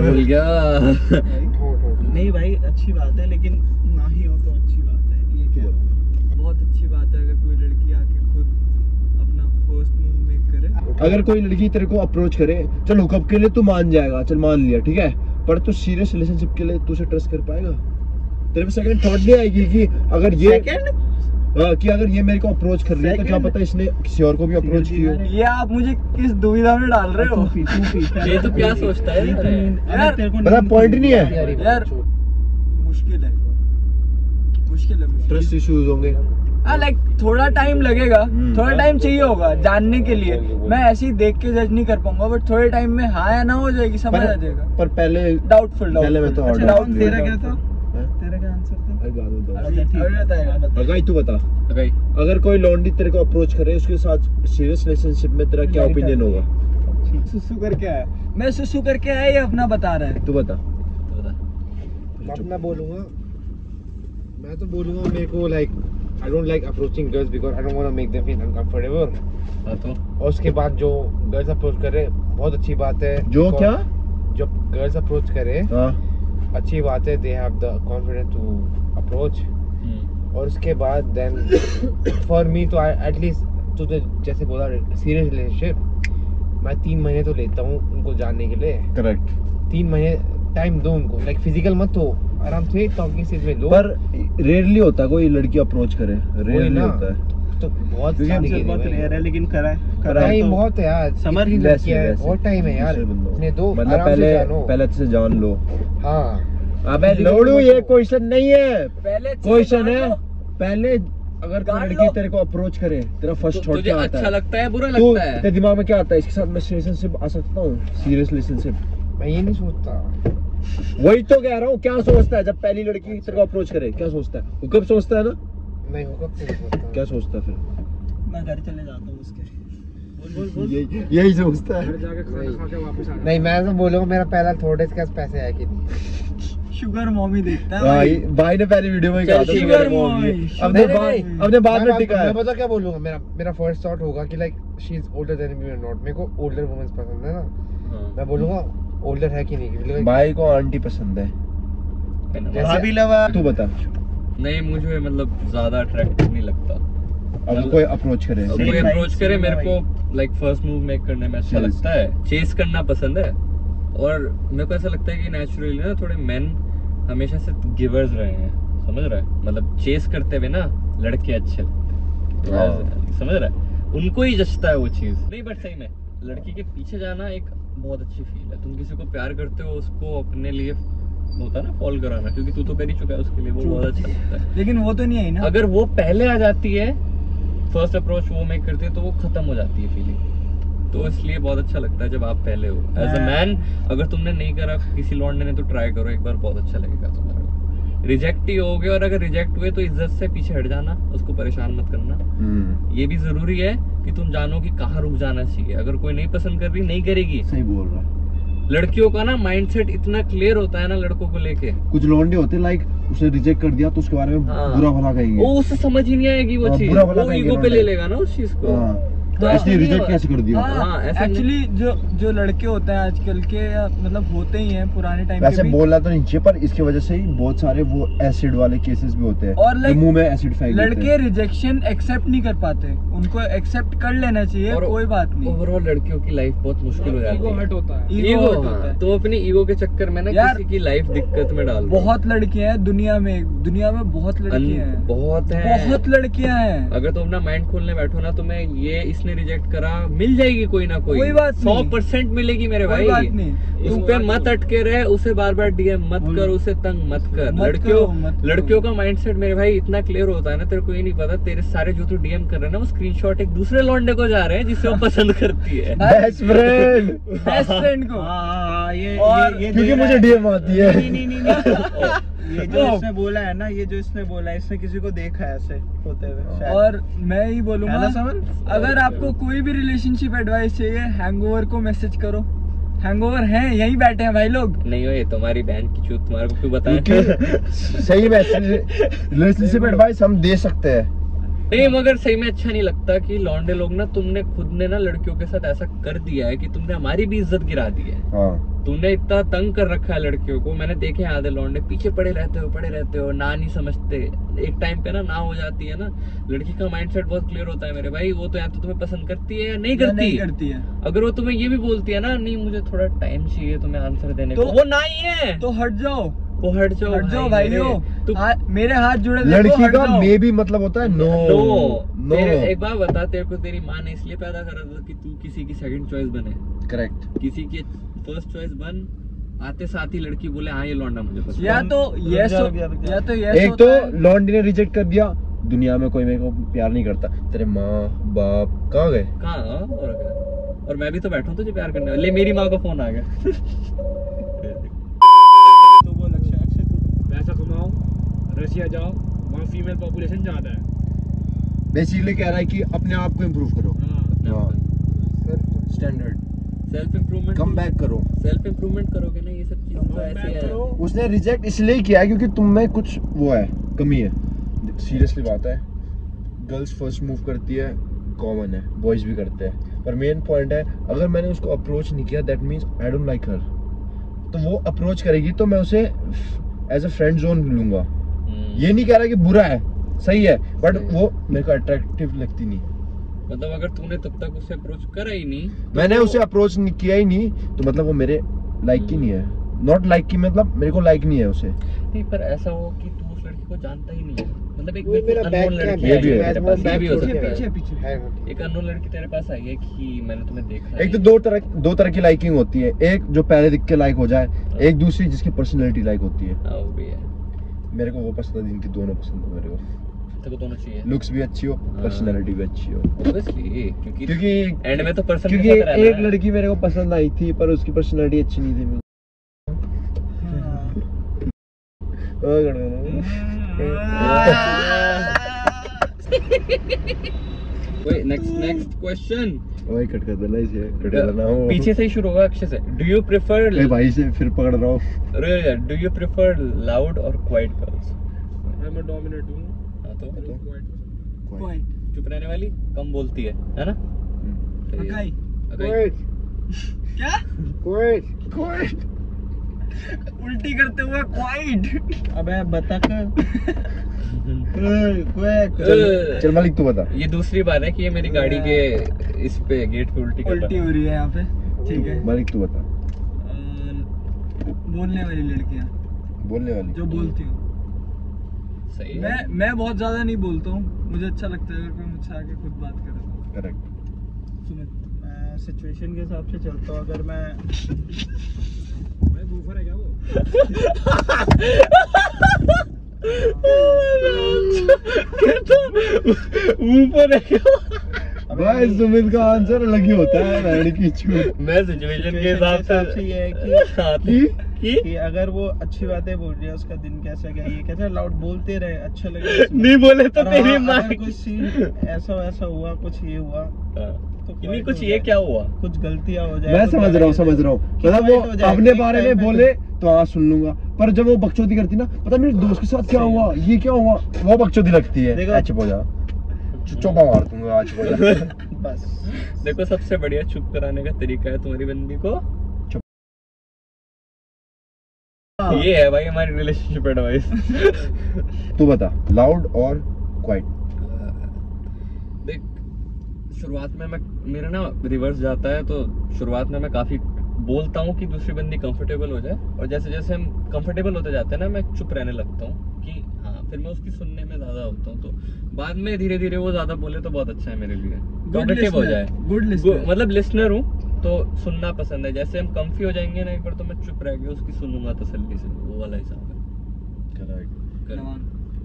भूल गया? नहीं भाई अच्छी बात है लेकिन ना ही हो तो अच्छी बात है। ये रहा बहुत अच्छी बात है अगर कोई लड़की आके खुद अपना फ़र्स्ट मूव मेक करे। अगर कोई लड़की तेरे को अप्रोच करे चल हुकअप के लिए तू मान जाएगा? चल मान लिया ठीक है? पर तू सीरियस रिलेशनशिप के लिए तू उसे ट्रस्ट कर पाएगा। तेरे में सेकंड थॉट नहीं आएगी कि अगर ये सेकंड हाँ, कि अगर ये मेरे को अप्रोच कर रही है तो क्या Second? पता इसने किसी और को भी अप्रोच की हो। ये आप मुझे किस दुविधा में डाल रहे हो? ये तो क्या सोचता है? यार? यार तेरे को पता पॉइंट नहीं है। यार मुश्किल है। मुश्किल है ट्रस्ट इश्यूज़ होंगे। हाँ लाइक थोड़ा टाइम लगेगा हम्म। थोड़ा टाइम चाहिए होगा जानने के लिए। मैं ऐसे ही देख के जज नहीं कर पाऊँगा बट थोड़े टाइम में हाँ या ना हो जाएगी समझ आ जाएगा। पर पहले डाउटफुल पहले मैं तो अच्छा डाउट तेरा क्या था? हाँ? तेरा क्या आंसर था? अगाई तू बता. अगर कोई लॉन्डी तेरे को अप्रोच करे उसके साथ सीरियस रिलेशनशिप में तेरा क्या ओपिनियन होगा? सुसु करके आया। मैं सुसु करके आया ये अपना बता रहा है? तू बता। अपना बोलूँगा। मैं तो बोलूँगा मेरे को like I don't like approaching girls because I don't want to make them feel uncomfortable हाँ तो। और उसके बाद जो गर्ल्स अप्रोच करे बहुत अच्छी बात है। जो क्या? जो गर्ल्स अप्रोच करे हाँ। अच्छी बात है they have the confidence to approach और उसके बाद देन फॉर मी तो एटलीस्ट तुझे जैसे बोला सीरियस रिलेशनशिप मैं तीन महीने तो लेता हूँ उनको जानने के लिए। करेक्ट तीन महीने टाइम दो उनको। लाइक फ़िज़िकल मत हो। आराम से टॉकिंग स्टेज में लो पर रेयरली होता है कोई लड़की अप्रोच करे। रेयरली होता है। तो बहुत रेयर है लेकिन करा है करा है तो- बहुत है यार। वैसे- लड़कियाँ बहुत टाइम है यार। दो मतलब पहले पहले से जान लो। हाँ। अबे लोड़ू ये क्वेश्चन नहीं है। पहले क्वेश्चन है। पहले अगर कोई लड़की तेरे को अप्रोच करे तेरा फ़र्स्ट तु- थॉट क्या आता अच्छा है? लगता है बुरा लगता है? तेरे दिमाग में क्या आता है? इसके साथ मैं रिलेशनशिप आ सकता हूँ? सीरियस रिलेशनशिप मैं ये नहीं सोचता। वही तो कह रहा हूँ क्या सोचता है जब पहली लड़की तेरे को अप्रोच करे? क्या सोचता है? वो कब सोचता है ना? नहीं तो नहीं सोचता क्या सोचता है फिर? मैं घर चले जाता हूँ उसके। बोल बोल बोल। यही सोचता है। जाके खाना खा के वापस आ नहीं मैं तो बोलूँगा मेरा पहला थॉट है इसके पास है कि नहीं? शुगर मॉमी देखता है भाई भाई। ने पहली वीडियो में कहा mommy। mommy, अपने बाद अपने बाद में टिका मैं पता क्या बोलूँगा? मेरा मेरा फ़र्स्ट थॉट होगा कि like she is older than me और नॉट मेरे को ओल्डर वुमेन्स पसंद है ना। हाँ। मैं बोलूँगा ओल्डर है कि नहीं? Like, भाई को आंटी पसंद है। भाभी लवा तू बता। नहीं मुझे मतलब ज़्यादा अट्रैक्टिव नहीं लगता। अब कोई अप्रोच करे। कोई अप्रोच करे मेरे को लाइक फ़र्स्ट मूव मेक करने में अच्छा लगता है। चेस करना पसंद है। और मेरे को ऐसा लगता है कि नेचुरली ना थोड़े मेन हमेशा से गिवर्स रहे हैं। समझ रहा है? मतलब चेस करते हुए ना लड़के अच्छे लगते। समझ रहा है? उनको ही जचता है वो चीज़। नहीं बट सही में। लड़की के पीछे जाना एक बहुत अच्छी फील है। तुम किसी को प्यार करते हो उसको अपने लिए होता है ना फॉल कराना क्योंकि तू तो कर ही चुका है उसके लिए वो बहुत अच्छा लगता है। लेकिन वो तो नहीं आई ना। अगर वो पहले आ जाती है फ़र्स्ट अप्रोच वो मेक करती है तो वो खत्म हो जाती है फीलिंग तो इसलिए बहुत अच्छा लगता है जब आप पहले हो। एज अ मैन अगर तुमने नहीं करा किसी लौंडे ने तो ट्राई करो एक बार बहुत अच्छा लगेगा तुम्हारा। रिजेक्ट ही होगे और अगर रिजेक्ट हुए तो इज़्ज़त से पीछे हट जाना उसको परेशान मत करना। हम्म, ये भी ज़रूरी है कि तुम जानो कि कहाँ रुक जाना चाहिए। अगर कोई नहीं पसंद कर रही नहीं करेगी। सही बोल रहा है। लड़कियों का ना माइंडसेट इतना क्लियर होता है ना लड़कों को लेके। कुछ लौंडे होते लाइक उसे रिजेक्ट कर दिया तो उसके बारे में हाँ। बुरा भला कहेंगे। वो उसे समझ ही नहीं आएगी वो हाँ, चीज़। वो ईगो पे ले लेगा ना उस चीज़ को। हाँ तो ऐसे रिजेक्ट कैसे कर दिया हाँ, एक्चुअली जो जो लड़के होते हैं आजकल के मतलब होते ही हैं पुराने टाइम वैसे बोलना तो नहीं चाहिए पर इसकी वजह से ही बहुत सारे वो एसिड वाले केसेस भी होते हैं। और जो मुँह में एसिड फेंक लड़के रिजेक्शन एक्सेप्ट नहीं कर पाते। उनको एक्सेप्ट कर लेना चाहिए और कोई बात नहीं। ओवरऑल लड़कियों की लाइफ बहुत मुश्किल हो जाती है। हर्ट होता है। ईगो ईगो होता हाँ, है। तो अपनी ईगो के चक्कर में ना यार, किसी की लाइफ दिक्कत में डाल बहुत लड़कियाँ हैं दुनिया में दुनिया में बहुत लड़कियाँ हैं। बहुत है। बहुत लड़कियाँ हैं। अगर तुम अपना माइंड खोलने बैठो ना तुम्हें ये इसने रिजेक्ट करा मिल जाएगी कोई ना कोई। कोई बात सौ परसेंट मिलेगी मेरे भाई। बात नहीं। उस पे मत अटके रहे उसे बार बार डीएम मत कर उसे तंग मत कर। मत लड़कियों। लड़कियों का माइंडसेट मेरे भाई इतना क्लियर होता है ना तेरे को ये नहीं पता तेरे सारे जो तू डीएम कर रहे हैं ना वो स्क्रीनशॉट एक दूसरे लौंडे को जा रहे हैं जिसे वो पसंद करती है। बेस्ट फ्रेंड बेस्ट फ्रेंड को। ये क्योंकि मुझे। डीएम आती है। नहीं नहीं नहीं। ये जो इसने बोला है ना ये जो इसने बोला है इसने किसी को देखा है ऐसे होते हुए और मैं ही बोलूँगा अगर आपको कोई भी रिलेशनशिप एडवाइस चाहिए हैंगओवर को मैसेज करो। हैंगओवर है यही बैठे हैं भाई लोग। नहीं हो ये तुम्हारी बहन की चूत तुम्हारे को क्यों बताएँ? क्योंकि सही मैसेज रिलेशनशिप एडवाइस हम दे सकते हैं। नहीं मगर सही में अच्छा नहीं लगता कि लौंडे लोग ना तुमने खुद ने ना लड़कियों के साथ ऐसा कर दिया है कि तुमने हमारी भी इज़्ज़त गिरा दी है। हाँ। तुमने इतना तंग कर रखा है लड़कियों को। मैंने देखे आधे लौंडे पीछे पड़े रहते हो पड़े रहते हो ना नहीं समझते। एक टाइम पे ना ना हो जाती है ना। लड़की का माइंडसेट बहुत क्लियर होता है मेरे भाई। वो तो या तो तुम्हें पसंद करती है या नहीं करती नहीं करती। है। अगर वो तुम्हें ये भी बोलती है ना नहीं मुझे थोड़ा टाइम चाहिए तुम्हें आंसर देने तो- को वो ना ही है। तो हट जाओ। वो हट जाओ हट जाओ भाई भाइयों। मेरे। तू मेरे हाथ जुड़े लड़की का मे भी मतलब होता है नो नो। तेरे एक बार बता तेरे को तेरी माँ ने इसलिए पैदा करा था कि तू किसी की सेकंड चॉइस बने। करेक्ट किसी की फ़र्स्ट चॉइस बन आते साथ ही लड़की बोले हाँ ये लौंडा मुझे पसंद या तो यस। या तो यस एक तो लॉन्डी ने रिजेक्ट कर दिया दुनिया में कोई मेरे को प्यार नहीं करता। तेरे माँ बाप कहाँ गए? कहाँ? और और मैं भी तो बैठा हूँ तुझे प्यार करने। वाले ले मेरी माँ का फ़ोन आ गया तो बोल अक्षय अक्षय तू पैसा कमाओ रशिया जाओ वहाँ फीमेल पॉपुलेशन ज़्यादा है। बेसिकली कह रहा है कि अपने आप को इम्प्रूव करो। हाँ standard self improvement come back करो। सेल्फ इम्प्रूवमेंट करोगे ना ये सब चीज़ तो ऐसे है। उसने रिजेक्ट इसलिए किया है क्योंकि तुम में कुछ वो है कमी है। सीरियसली बात है। गर्ल्स फ़र्स्ट मूव करती है कॉमन है। बॉयज़ भी करते हैं। पर मेन पॉइंट है अगर मैंने उसको अप्रोच नहीं किया that means I don't like her तो वो अप्रोच करेगी तो मैं उसे एज अ फ्रेंड जोन लूँगा। ये नहीं कह रहा कि बुरा है सही है बट वो मेरे को अट्रैक्टिव लगती नहीं। मतलब अगर तूने तब तक उसे अप्रोच करा ही नहीं तो मैंने वो- उसे अप्रोच किया ही नहीं तो मतलब वो मेरे लाइक की नहीं है। नॉट लाइक की मतलब मेरे को लाइक नहीं है उसे। नहीं पर ऐसा हो कि तू उस लड़की को जानता ही नहीं है। मतलब एक मेरा क्या लड़की ये भी है। है। तेरे पास ये भी हो सकता है। पीछे है एक अननोन लड़की तेरे पास आई है कि मैंने तुम्हें देखा एक तो दो तरह दो तरह की लाइकिंग होती है। एक जो पहले दिख के लाइक हो जाए एक दूसरी जिसकी पर्सनैलिटी लाइक होती है। हाँ, वो भी है। मेरे को वो पसंद है जिनकी दोनों पसंद है मेरे को। तेरे को दोनों चाहिए। लुक्स भी अच्छी हो पर्सनैलिटी भी अच्छी हो। Obviously, क्योंकि क्योंकि एंड में तो पर्सन क्योंकि एक लड़की मेरे को पसंद आई थी पर उसकी पर्सनैलिटी अच्छी नहीं थी नेक्स्ट नेक्स्ट क्वेश्चन वही कट कर देना इसे कट कर देना हो पीछे से ही शुरू होगा अक्षय से। डू यू प्रेफर ए भाई से फिर पकड़ रहा हूँ। डू यू प्रेफर लाउड और क्वाइट गर्ल्स मैं मैं डोमिनेट हूँ। हाँ तो। तो। quite Quite. चुप रहने वाली? कम बोलती है है ना? सही है। अकाई। अकाई। क्या? क्विट उल्टी करते हुए क्वाइट अबे बतख। चल मालिक तू बता। ये दूसरी बार है कि ये मेरी गाड़ी के इस पे गेट पे उल्टी उल्टी हो रही है यहाँ पे। ठीक है। मालिक तू बता। बोलने वाली लड़कियाँ। बोलने वाली। जो बोलती हूँ। सही मैं मैं बहुत ज़्यादा नहीं बोलता हूँ। मुझे अच्छा लगता है अगर कोई मुझसे आके खुद बात करे। तो करेक्ट सुमित मैं सिचुएशन के हिसाब से चलता हूँ। अगर मैं मैं बूफर है क्या वो? ऊपर भाई सुमित का आंसर अलग ही होता है लड़की छूट मैं सिचुएशन के हिसाब से ये है कि हाँ, कि? कि? कि अगर वो अच्छी बातें बोल रही है उसका दिन कैसा गया ये कैसा लाउड बोलते रहे अच्छा लगे। नहीं बोले तो तेरी हाँ, माँ कुछ सीन ऐसा वैसा हुआ कुछ ये हुआ। तो नहीं कुछ ये क्या हुआ? कुछ गलतियाँ हो जाए मैं तो समझ रहा हूँ समझ रहा हूँ। मतलब वो हो अपने बारे में बोले तो हाँ सुन लूँगा। पर जब वो बकचोदी करती ना पता मेरे दोस्त के साथ क्या हुआ? ये क्या हुआ? वो बकचोदी लगती है। देखो। चुप हो जा। चौपा मार दूँगा आज। बस। देखो सबसे बढ़िया चुप कराने का तरीका है तुम्हारी बंदी को। चुप। ये है भाई हमारी रिलेशनशिप एडवाइस तू बता लाउड और क्वाइट शुरुआत में मैं मेरा ना रिवर्स जाता है तो शुरुआत में मैं काफ़ी बोलता हूँ कि दूसरी बंदी कंफर्टेबल हो जाए। और जैसे जैसे हम कंफर्टेबल होते जाते हैं ना मैं चुप रहने लगता हूँ कि हाँ फिर मैं उसकी सुनने में ज़्यादा होता हूँ। तो बाद में धीरे धीरे वो ज़्यादा बोले तो बहुत अच्छा है मेरे लिए। टॉकेटिव हो जाए। गुड मतलब लिसनर हूँ तो सुनना पसंद है। जैसे हम कंफी हो जाएँगे ना एक बार तो मैं चुप रह गया उसकी सुनूँगा तसल्ली से। वो वाला हिसाब है.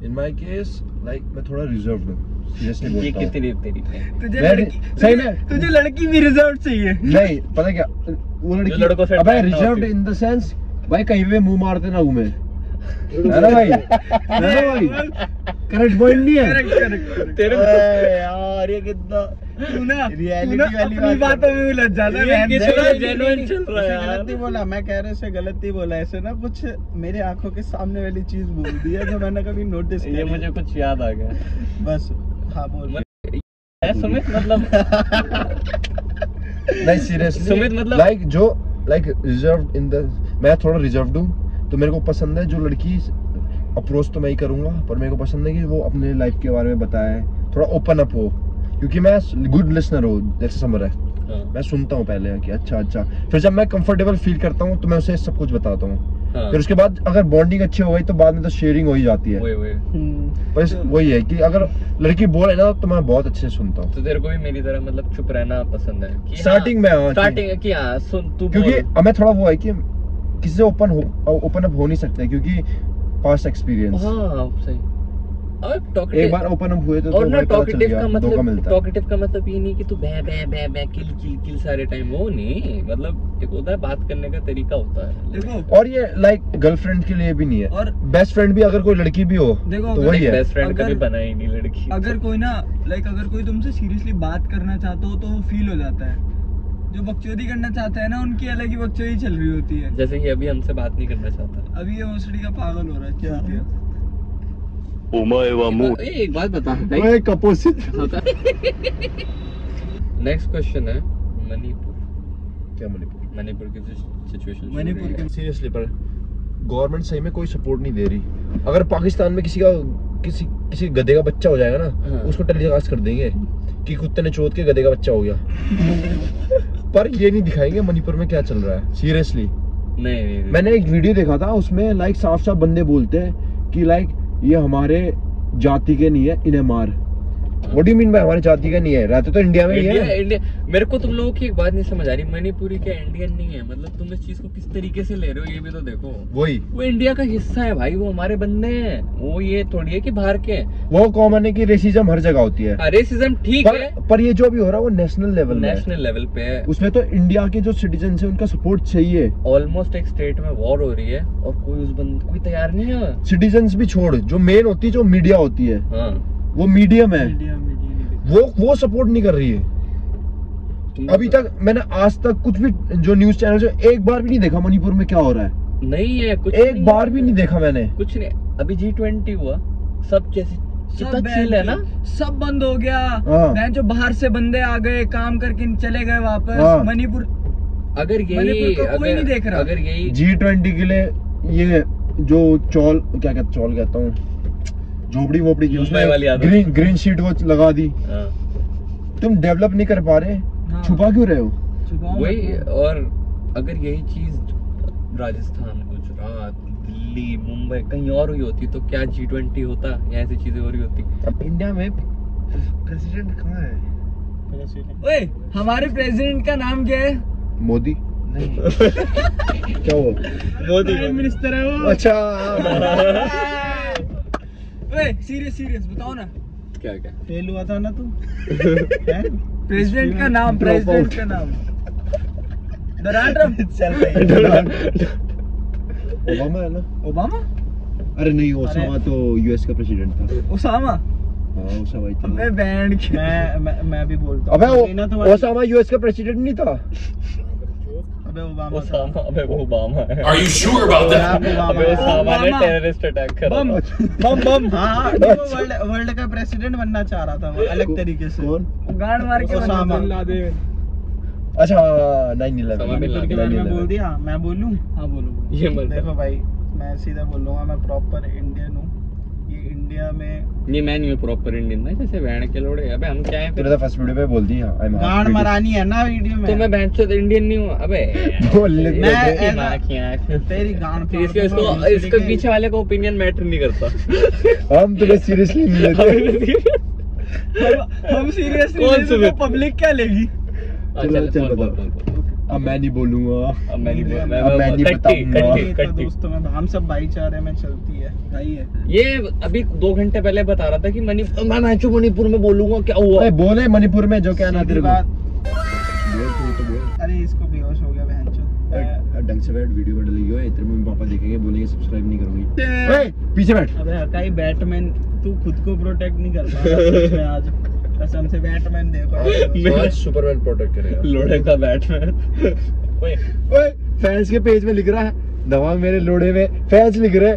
इन माय केस लाइक मैं थोड़ा रिजर्व्ड हूँ। ये कितनी तेरी तुझे लड़की सही में। तुझे लड़की भी रिज़र्व चाहिए। नहीं पता क्या वो लड़की लड़कों से अबे attract ना रिजर्व्ड होती। इन द सेंस भाई कहीं पे मुँह मारते ना घूमे है ना भाई? है भाई? करेक्ट पॉइंट नहीं है। करेक्ट करेक्ट तेरे यार ये कितना तू में है ये कितना है यार। बोला मैं कह रहे से गलत नहीं बोला। ऐसे ना कुछ मेरे आँखों के सामने वाली चीज़ बोल दी है जो मैंने कभी नोटिस ये मुझे कुछ याद आ गया। बस। हाँ बोल सुमित मतलब नहीं सीरियसली सुमित मतलब- लाइक जो लाइक रिजर्व्ड इन द मैं थोड़ा रिजर्व्ड हूँ तो मेरे को पसंद है जो लड़की अप्रोच तो मैं ही करूँगा पर मेरे को पसंद है कि वो अपने लाइफ के बारे में बताए थोड़ा ओपन अप हो। क्योंकि मैं गुड लिसनर हूँ जैसे समझ रहा है। हाँ, मैं सुनता हूँ पहले कि अच्छा अच्छा। फिर जब मैं कंफर्टेबल फील करता हूँ तो मैं उसे सब कुछ बताता हूँ। हाँ, फिर उसके बाद अगर बॉन्डिंग अच्छी हो गई तो बाद में तो शेयरिंग हो ही जाती है। वही वही। हम्म, बस वही है कि अगर लड़की बोले ना तो मैं बहुत अच्छे से सुनता हूँ। तो तेरे को भी मेरी तरह मतलब चुप रहना पसंद है? कि स्टार्टिंग में हाँ, कि- स्टार्टिंग की हाँ सुन तू क्योंकि हमें थोड़ा वो है कि किसी से ओपन हो ओपन अप हो नहीं सकते क्योंकि पास्ट एक्सपीरियंस हाँ सही। अब एक बार ओपन अप हुए तो और तो ना टॉकेटिव का मतलब टॉकेटिव का मतलब ये नहीं कि तू बे बे बे बे किल किल किल सारे टाइम वो नहीं मतलब एक होता है बात करने का तरीका होता है। देखो और ये लाइक गर्लफ्रेंड के लिए भी नहीं है। और बेस्ट फ्रेंड भी अगर कोई लड़की भी हो देखो तो वही है। बेस्ट फ्रेंड कभी अगर- बना ही नहीं लड़की। अगर कोई ना लाइक अगर कोई तुमसे सीरियसली बात करना चाहता हो तो वो फील हो जाता है। जो बकचोदी करना चाहता है ना उनकी अलग ही बकचोदी चल रही होती है। जैसे कि अभी हमसे बात नहीं करना चाहता। अभी ये भोसड़ी का पागल हो रहा है क्या उमाए वा मु एक बात बता मैं कपोसित नेक्स्ट क्वेश्चन है मणिपुर। क्या मणिपुर? मणिपुर की सिचुएशन मणिपुर की सीरियसली पर गवर्नमेंट सही में कोई सपोर्ट नहीं दे रही। अगर पाकिस्तान में किसी का किसी किसी गधे का बच्चा हो जाएगा ना हाँ। उसको टेलीकास्ट कर देंगे कि कुत्ते ने चोद के गधे का बच्चा हो गया। पर ये नहीं दिखाएँगे मणिपुर में क्या चल रहा है। सीरियसली नहीं, नहीं, नहीं। मैंने एक वीडियो देखा था उसमें लाइक साफ़ साफ़ बंदे बोलते हैं कि लाइक ये हमारे जाति के नहीं है इन्हें मार। व्हाट डू मीन बाय हमारे जाति का नहीं है? रहते तो इंडिया में ही है इंडिया मेरे को तुम लोगों की एक बात नहीं समझ आ रही। मणिपुरी क्या इंडियन नहीं है? मतलब तुम इस चीज़ को किस तरीके से ले रहे हो ये भी तो देखो। वही। वो इंडिया का हिस्सा है भाई वो हमारे बंदे हैं। वो ये थोड़ी है कि बाहर के हैं। वो कॉमन है कि रेसिज्म हर जगह होती है। रेसिज्म ठीक है। पर, पर ये जो भी हो रहा है वो नेशनल लेवल नेशनल लेवल पे है। उसमें तो इंडिया के जो सिटीजन है उनका सपोर्ट चाहिए। ऑलमोस्ट एक स्टेट में वॉर हो रही है और कोई उस बंद कोई तैयार नहीं है। सिटीजन भी छोड़ जो मेन होती है जो मीडिया होती है। हाँ। वो मीडियम है। वो वो सपोर्ट नहीं कर रही है। अभी तक मैंने आज तक कुछ भी जो न्यूज़ चैनल जो एक बार भी नहीं देखा मणिपुर में क्या हो रहा है। नहीं है कुछ एक नहीं बार है। भी नहीं देखा मैंने। कुछ नहीं अभी जी ट्वेंटी हुआ। सब जैसे सब है ना। सब बंद हो गया। हाँ। बहन जो बाहर से बंदे आ गए काम करके चले गए वापस हाँ। मणिपुर अगर यही कोई अगर, नहीं देख रहा। अगर यही जी ट्वेंटी के लिए ये जो चौल क्या कहते चौल कहता हूँ। झोपड़ी वोपड़ी की उसमें ग्रीन ग्रीन शीट वो लगा दी। हाँ, तुम डेवलप नहीं कर पा रहे? हाँ। छुपा क्यों रहे हो? वही और अगर यही चीज़ राजस्थान गुजरात दिल्ली मुंबई कहीं और हुई होती तो क्या जी ट्वेंटी होता? या ऐसी चीज़ें हो रही होती इंडिया में प्रेसिडेंट कहाँ है? ओए हमारे प्रेसिडेंट का नाम क्या है? मोदी। नहीं। क्या वो मोदी प्राइम मिनिस्टर है वो। अच्छा। ओए सीरियस सीरियस बताओ ना। क्या क्या? फेल हुआ था ना तू? प्रेसिडेंट का नाम प्रेसिडेंट का नाम। डोनाल्ड ओबामा है ना? ओबामा? अरे नहीं ओसामा तो यूएस का प्रेसिडेंट था। ओसामा? हाँ ओसामा ही था। अबे बैंड मैं मैं मैं भी बोलता हूँ। ओसामा यूएस का प्रेसिडेंट नहीं था। अबे ओबामा था। ओसामा अबे वो ओबामा है Are you sure about that? Barack Obama अबे। ओसामा ने ओबामा। टेररिस्ट अटैक करा बम। बम हाँ वर्ल्ड वर्ल्ड का प्रेसिडेंट बनना चाह रहा था वो अलग तरीके से कौन गांड मार के बना ओसामा। अच्छा nine Osama bin eleven Laden. के बारे में बोल दिया मैं बोलूँ हाँ बोलो ये मत देखो भाई मैं सीधा बोलूँगा मैं प्रॉपर इंडियन हूँ ये इंडिया में ये मैं नहीं हूँ प्रॉपर इंडियन ना जैसे बैंड के लोड़े अबे हम क्या है फिर? तो फ़र्स्ट वीडियो में बोल दी आई एम गांड मरानी है ना वीडियो में? तो मैं बैंड से इंडियन नहीं हूँ। अबे बोल ले मैं ऐसा- माँ आँख। तेरी गांड फिर इसके इसको इसके पीछे वाले का ओपिनियन मैटर नहीं करता। हम तुम्हें सीरियसली नहीं लेते। हम सीरियसली कौन तो? पब्लिक क्या लेगी? हाँ, चलो, चल, चल, बोल, बोल, बताओ। अब मैं नहीं बोलूँगा। अब मैं नहीं बोल- मैं- अब मैं नहीं कट्टी बताऊँगा। कट्टी ये तो कट्टी दोस्तों में हम सब भाईचारे में चलती है भाई है। ये अभी दो घंटे पहले बता रहा था कि मणि मैं मैचू मणिपुर में बोलूँगा क्या हुआ? अरे बोले मणिपुर में जो क्या ना सीधी तेरे को। बात। बोल तू तो बोल। अरे इसको बेहोश हो गया बहन अरे, ढंग से बैठ वीडियो में डली हुई है तेरे मम्मी पापा देखेंगे बोलेंगे सब्सक्राइब नहीं करोगी। ओए पीछे बैठ। अबे हकाई बैटमैन तू खुद को प्रोटेक्ट नहीं कर पा रहा सच में आज। कसम से बैटमैन देखो। आज सुपरमैन प्रोटेक्ट करेगा। लोड़े का बैटमैन ओए। ओए फैंस के पेज में लिख रहा है। दवांग मेरे लोड़े में फैंस लिख रहे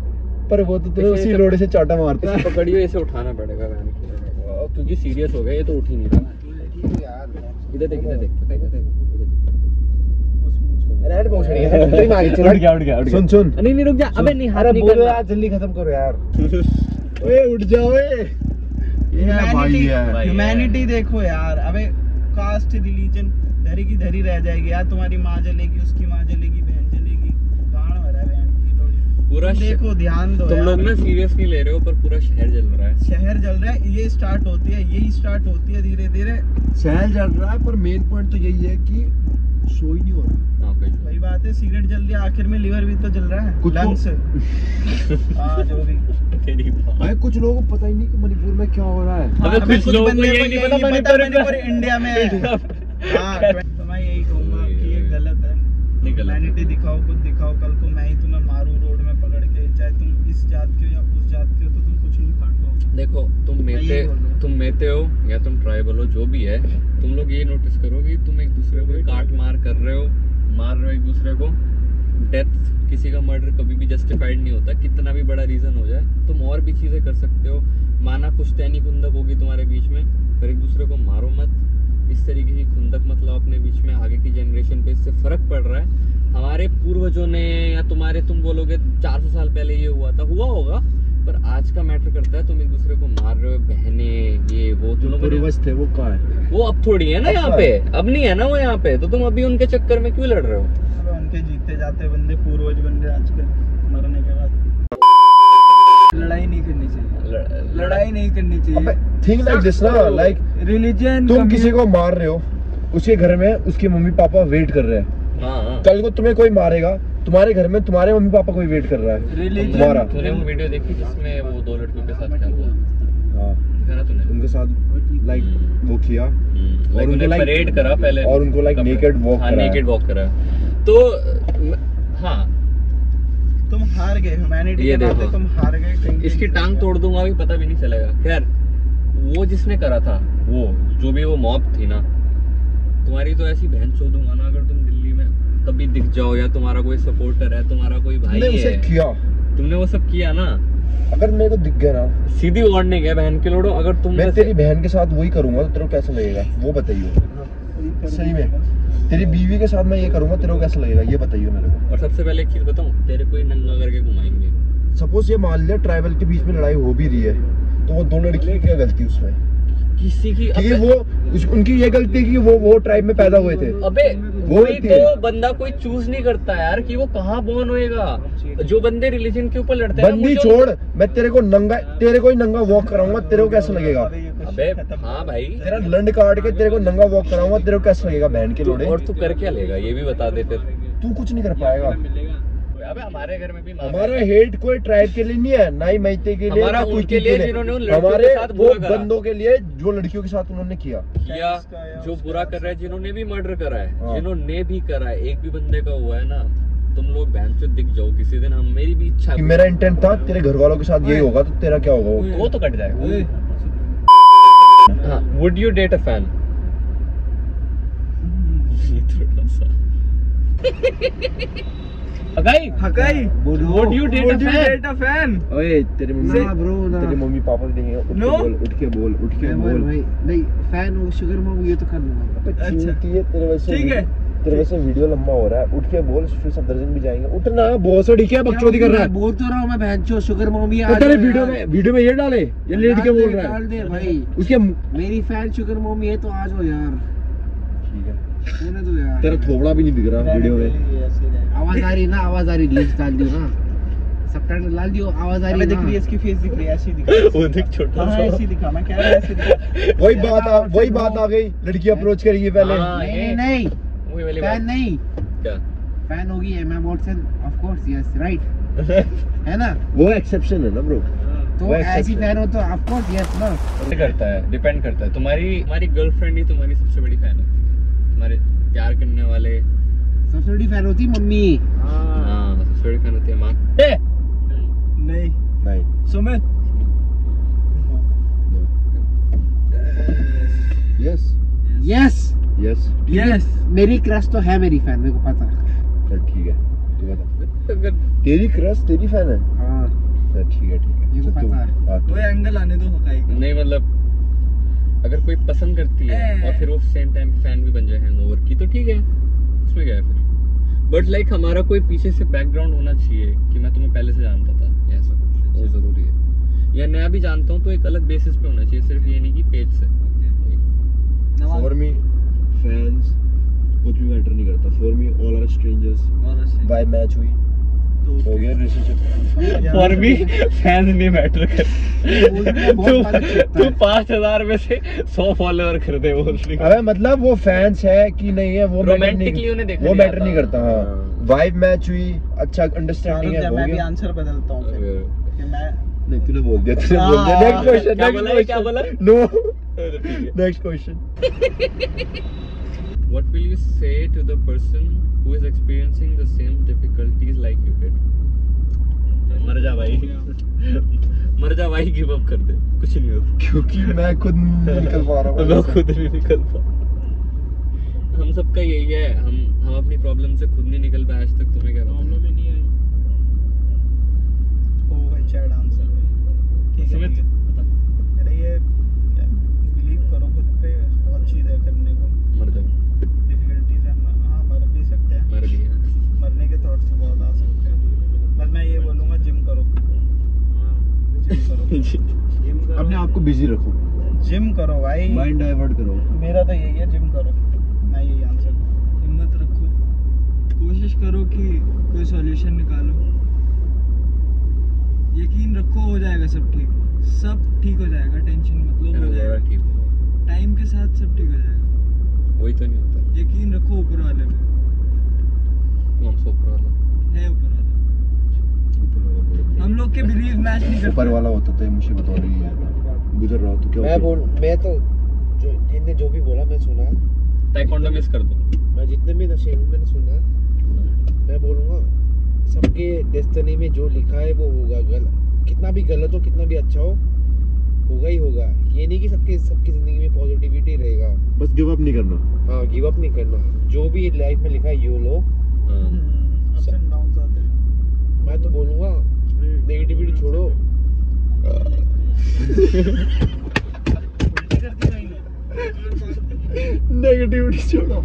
पर वो तो तुम्हें उसी लोड़े से चाटा मारता है। पकड़ियो इसे उठाना पड़ेगा वैन को क्योंकि सीरियस हो गया ये तो उठ ही नहीं रहा। इधर देख इधर देख इधर देख, रेड पहुँच रही है। तेरी माँ की इधर उठ गया उठ गया। सुन सुन। नहीं नहीं रुक जा अबे नहीं हाथ नहीं यार जल्दी खत्म करो यार। ओए उठ जा ओए। है। ह्यूमैनिटी देखो यार। अबे कास्ट रिलीजन धरी की धरी रह जाएगी। यार तुम्हारी माँ जलेगी उसकी माँ जलेगी बहन जलेगी। गाड़ भरा है बहन की थोड़ी पूरा देखो ध्यान दो तुम लोग ना सीरियस नहीं ले रहे हो पर पूरा शहर जल रहा है। शहर जल रहा है ये स्टार्ट होती है यही स्टार्ट होती है धीरे धीरे शहर जल रहा है पर मेन पॉइंट तो यही है कि शो ही नहीं हो रहा। हाँ वही बात है सिगरेट जल रही आखिर में लीवर भी तो जल रहा है कुछ लोग लंग्स हाँ जो भी। भाई कुछ लोगों को पता ही नहीं कि मणिपुर में क्या हो रहा है। अबे अबे कुछ लोगों को ये नहीं पता मणिपुर इंडिया में। है हाँ तो मैं यही कहूँगा कि ये गलत है। ह्यूमैनिटी दिखाओ कुछ दिखाओ कल को मैं ही तुम्हें मारू रोड में इस जात के हो या उस जात के हो तो तुम कुछ नहीं फाटो देखो तुम मेते। तुम मेते हो या तुम ट्राइबल हो जो भी है तुम लोग ये नोटिस करो कि तुम एक दूसरे को काट मार कर रहे हो मार रहे हो एक दूसरे को। डेथ किसी का मर्डर कभी भी जस्टिफाइड नहीं होता कितना भी बड़ा रीजन हो जाए तुम और भी चीज़ें कर सकते हो। माना कुछ तैनी खुंदक होगी तुम्हारे बीच में पर एक दूसरे को मारो मत। इस तरीके की खुंदक मतलब अपने बीच में आगे की जनरेशन पे इससे फ़र्क पड़ रहा है। हमारे पूर्वजों ने या तुम्हारे तुम बोलोगे 400 साल पहले ये हुआ था हुआ होगा पर आज का मैटर करता है तुम एक दूसरे को मार रहे हो बहने ये वो तुम लोगों ने पूर्वज थे वो कहाँ है? वो अब थोड़ी है ना यहाँ पे अब नहीं है ना वो यहाँ पे तो तुम अभी उनके चक्कर में क्यों लड़ रहे हो? उनके जीते जाते बंदे पूर्वज बन रहे आजकल मरने के बाद। लड़ाई नहीं करनी चाहिए। लड़ाई नहीं करनी चाहिए। थिंक लाइक दिस ना लाइक रिलीजन तुम किसी को मार रहे हो उसके घर में उसके मम्मी पापा वेट कर रहे हैं। हाँ। कल को तुम्हें कोई मारेगा तुम्हारे घर में तुम्हारे मम्मी पापा कोई वेट कर रहा है। तुम्हारा। तूने वो वीडियो देखी जिसमें वो दो लड़कियों के साथ क्या हुआ। हाँ। तूने उनके साथ लाइक वो किया। और उनको like- परेड करा पहले। और उनको कपड़े- naked walk हाँ नेकेड वॉक करा। तो हाँ। तुम हार गए ह्यूमैनिटी ये के नाते देखो। तुम हार गए इसकी टांग तोड़ दूँगा भी पता भी नहीं चलेगा। खैर वो जिसने करा था वो जो भी वो मॉब थी ना तुम्हारी तो ऐसी बहन चो दूँगा ना अगर तुम दिल्ली में कभी दिख जाओ या तुम्हारा कोई सपोर्टर है तुम्हारा कोई भाई तुमने उसे है। किया। तुमने वो सब किया ना। अगर मेरे को दिख गया ना। सीधी वार्निंग है बहन के लोड़ो अगर तुम मैं तेरी बहन के साथ वही करूँगा तो तेरे को कैसा लगेगा? वो बताइए सही में। तेरी बीवी के साथ मैं ये करूँगा तेरे को कैसा लगेगा? ये बताइए मेरे को। और सबसे पहले एक चीज़ बताऊँ तेरे को ही नंगा करके घुमाएँगे। सपोज़ ये मान लिया ट्राइबल के बीच में लड़ाई हो भी रही है तो वो दो लड़की क्या गलती उसमें? किसी की क्योंकि अबे- वो उनकी ये गलती कि वो वो ट्राइब में पैदा हुए थे। अबे वो कोई तो बंदा कोई चूज़ नहीं करता यार कि वो कहाँ बोर्न होएगा। जो बंदे रिलीजन के ऊपर लड़ते हैं बंदी छोड़ मैं तेरे को नंगा तेरे को ही नंगा वॉक कराऊँगा तेरे को कैसा लगेगा? अबे हाँ भाई। तेरा लंड काट के तेरे को नंगा वॉक कराऊँगा तेरे को कैसा लगेगा बहन के लोड़े? और तू कर क्या लेगा ये भी बता देते तू कुछ नहीं कर पाएगा। अबे हमारे घर में भी हमारा हेट कोई ट्राइब के लिए नहीं है ना ही मैते के लिए हमारा उनके के लिए जिन्होंने उन लड़कियों के हमारे साथ वो बुरा करा। बंदों के लिए जो लड़कियों के साथ उन्होंने किया। किया जो बुरा कर रहा है जिन्होंने भी मर्डर करा है हाँ। जिन्होंने भी करा है एक भी बंदे का हुआ है ना तुम लोग बहन चो दिख जाओ किसी दिन हम मेरी भी इच्छा कि मेरा इंटेंट था तेरे घर वालों के साथ यही होगा तो तेरा क्या होगा? वो वो तो कट जाएगा। हाँ would you date a fan थोड़ा सा। हकाई you date a Would you fan? date a fan? ओए तेरे मम्मी ना ब्रो ना। तेरे मम्मी पापा भी देंगे। उठ No. के बोल उठ के बोल उठ के बोल भाई नहीं फ़ैन हो शुगर मॉम ये तो कर लूँगा। अच्छा। है तेरे वैसे ठीक है। तेरे वैसे वीडियो लंबा हो रहा है। उठ के बोल फिर सब दर्जन भी जाएँगे। उठना बहुत सा ठीक है बकचोदी कर रहा है? बोल तो रहा हूँ मैं बहन चो शुगर मॉम ये तो तेरे वीडियो में वीडियो में ये डाले ये लेट के बोल रहा डाल दे भाई। उसके मेरी फ़ैन शुगर मॉम ये तो आ जाओ यार। ठीक है। तेरा थोबड़ा भी नहीं दिख रहा वीडियो में। ही। आवाज़ आ रही ना आवाज़ आ रही लिंक डाल दियो ना। सबटाइटल डाल दियो आवाज़ आ रही है दिख रही है इसकी फेस दिख रही है ऐसी दिख रही है। वो देख छोटा हाँ सा। ऐसी दिखा मैं कह रहा ऐसी दिखा। वही बात आ, वही बात आ गई। लड़की अप्रोच करेगी पहले। हाँ, नहीं नहीं वही वाली फ़ैन बात। नहीं। क्या? फ़ैन होगी Emma Watson of course yes right है ना? वो एक्सेप्शन है ना ब्रो तो ऐसी। फ़ैन हो तो ऑफ़ कोर्स यस ना करता है डिपेंड करता है। तुम्हारी तुम्हारी गर्लफ्रेंड ही तुम्हारी सबसे बड़ी फ़ैन होती है। तुम्हारे प्यार करने वाले। सबसे बड़ी फ़ैन होती मम्मी। हाँ सबसे बड़ी फ़ैन होती है माँ। नहीं। नहीं। Sumit. Yes yes yes yes मेरी क्रश तो है मेरी फ़ैन मेरे को पता है। चल ठीक है। तू बता। अगर तेरी क्रश तेरी फ़ैन है? हाँ। चल ठीक है ठीक है। मेरे को पता है। हाँ, एंगल आने दो नहीं मतलब अगर कोई पसंद करती है और फिर वो सेम टाइम फ़ैन भी बन जाए हैंगओवर की तो ठीक है उसमें क्या है फिर? बट लाइक like, हमारा कोई पीछे से बैकग्राउंड होना चाहिए कि मैं तुम्हें पहले से जानता था। ऐसा कुछ वो ज़रूरी है। या नया भी जानता हूँ तो एक अलग बेसिस पे होना चाहिए सिर्फ़ ये नहीं कि पेज से। फॉर मी फैंस कुछ भी मैटर नहीं करता। For me all are strangers by match हुई। हो गया रिलेशनशिप फॉर मी फ़ैन नहीं मैटर कर तू करता तू है। हज़ार में से सौ फॉलोअर कर दे वो अबे मतलब वो फैंस है कि नहीं है वो matter नहीं- उन्हें देखा वो मैटर नहीं करता हाँ। हाँ। वाइब मैच हुई अच्छा अंडरस्टैंडिंग है हो मैं भी आंसर बदलता हूँ मैं नहीं तूने बोल दिया तूने बोल दिया। हाँ, नेक्स्ट क्वेश्चन क्या बोला ये, क्या बोला? No next question What will you say to the person who is experiencing the same difficulties like you did? मर जा भाई। मर जा भाई गिव अप कर दे। कुछ नहीं होता। क्योंकि मैं खुद नहीं निकल पा रहा मैं खुद नहीं निकल पा हम सबका यही है हम हम अपनी प्रॉब्लम से खुद नहीं निकल पाए आज तक तुम्हें क्या प्रॉब्लम ही नहीं आई ओ भाई। चैट आंसर ठीक है। है। मेरा ये बिलीव करो खुद पे बहुत चीज़ है करने को मर जा डिफिकल्टीज है म- हाँ मर भी सकते हैं मर भी है मरने के थॉट से बहुत आ सकते हैं बस मैं ये बोलूँगा जिम करो जिम करो जिम करो अपने आप को बिज़ी रखो। जिम करो भाई। माइंड डाइवर्ट करो। मेरा तो यही है जिम करो। मैं यही आंसर हिम्मत रखो। कोशिश करो कि कोई सॉल्यूशन निकालो। यकीन रखो हो जाएगा सब ठीक। सब ठीक हो जाएगा टेंशन मत लो हो जाएगा। ठीक टाइम के साथ सब ठीक हो जाएगा। वही तो नहीं होता। यकीन रखो ऊपर वाले पे कौन सा ऊपर वाला। है ऊपर वाला। हम लोग के बिलीव मैच नहीं ऊपर वाला होता तो ये मुझे बता रही है। गुजर रहा हो तो क्या मैं बोल मैं तो जो जिनने जो भी बोला मैं सुना। टाइकोंडो मिस कर दो। मैं जितने भी नशे में मैंने सुना। मैं बोलूँगा सबके डेस्टिनी में जो लिखा है वो होगा गल कितना भी गलत हो कितना भी अच्छा हो होगा ही होगा। ये नहीं कि सबके सबकी ज़िंदगी में पॉजिटिविटी रहेगा। बस गिव अप नहीं करना। हाँ गिव अप नहीं करना। जो भी लाइफ में लिखा है यो लो। हाँ। अप्स एंड डाउन्स आते हैं। मैं तो बोलूँगा नेगेटिविटी छोड़ो। नेगेटिविटी छोड़ो।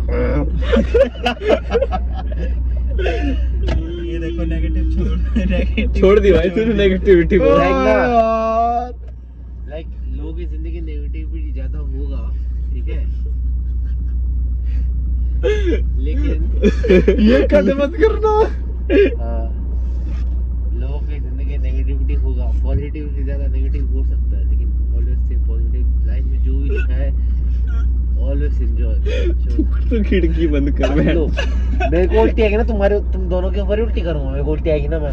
ये देखो नेगेटिव छोड़ छोड़ दी भाई तूने नेगेटिविटी बोला। Like ना। लाइक लोगों की ज़िंदगी नेगेटिविटी ज़्यादा होगा ठीक है? लेकिन ये कद मत करना हाँ, लोगों की ज़िंदगी नेगेटिविटी होगा पॉजिटिव से ज़्यादा नेगेटिव हो सकता है लेकिन ऑलवेज से पॉजिटिव लाइफ में जो भी लिखा है ऑलवेज एंजॉय तू खिड़की बंद कर मैं मेरे को उल्टी आएगी ना तुम्हारे तुम दोनों के ऊपर उल्टी करूँगा मेरे को उल्टी आएगी ना मैं।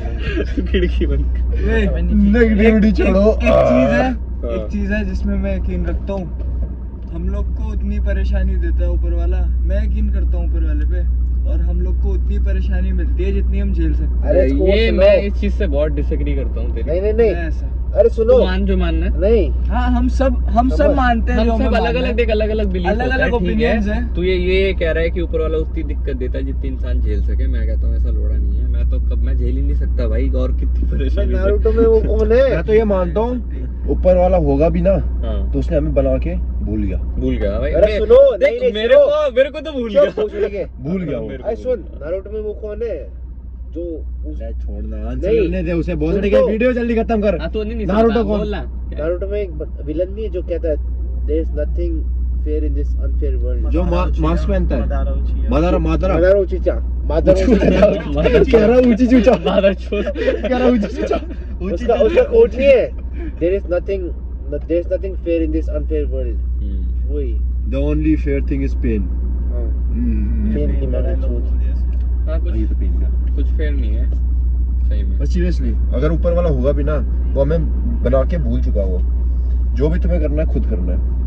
खिड़की बंद कर। नेगेटिविटी छोड़ो। एक चीज़ है हाँ। एक चीज़ है जिसमें मैं यकीन रखता हूँ। हम लोग को उतनी परेशानी देता है ऊपर वाला मैं यकीन करता हूँ ऊपर वाले पे। और हम लोग को उतनी परेशानी मिलती है जितनी हम झेल सकते हैं। ये मैं इस चीज़ से बहुत डिसएग्री करता हूँ नहीं नहीं नहीं। ऐसा। अरे सुनो। तू मान जो मानना है। नहीं। हाँ हम सब हम सब मानते हैं हम सब अलग अलग देख अलग अलग बिलीफ अलग-अलग opinions हैं। तू ये ये कह रहा है कि ऊपर वाला उतनी दिक्कत देता है जितनी इंसान झेल सके। मैं कहता हूँ ऐसा लोड़ा नहीं है। मैं तो कब मैं झेल ही नहीं सकता भाई और कितनी परेशानी नारुतो में वो कौन है? मैं तो ये मानता हूँ ऊपर वाला होगा भी ना हाँ। तो उसने हमें बना के भूल गया। भूल गया भाई। अरे सुनो, नहीं, नहीं, मेरे सुनो। को मेरे को तो भूल गया। भूल गया अरे सुन नारुतो में वो कौन है? जो उस छोड़ना नहीं। आंसर उसे बहुत तो। वीडियो जल्दी खत्म कर। हाँ तो नहीं नहीं नारुतो कौन? नारुतो में एक विलन नहीं है जो कहता है there is nothing fair in this unfair world जो मास्क पहनता है। मादारा मादारा मादारा उचिचा मादारा कह रहा ऊँची चूचा मादर चोद कह रहा ऊँची चूचा उसका उसका कोट नहीं है there is nothing there is nothing fair in this unfair world hmm. वही। The only fair thing is pain. Pain की मैंने लोग सोच। बोल दिया। हाँ कुछ ये तो पेन का कुछ फेयर नहीं है। सही में। सीरियसली अगर ऊपर वाला होगा भी ना वो हमें बना के भूल चुका वो जो भी तुम्हें करना है खुद करना है।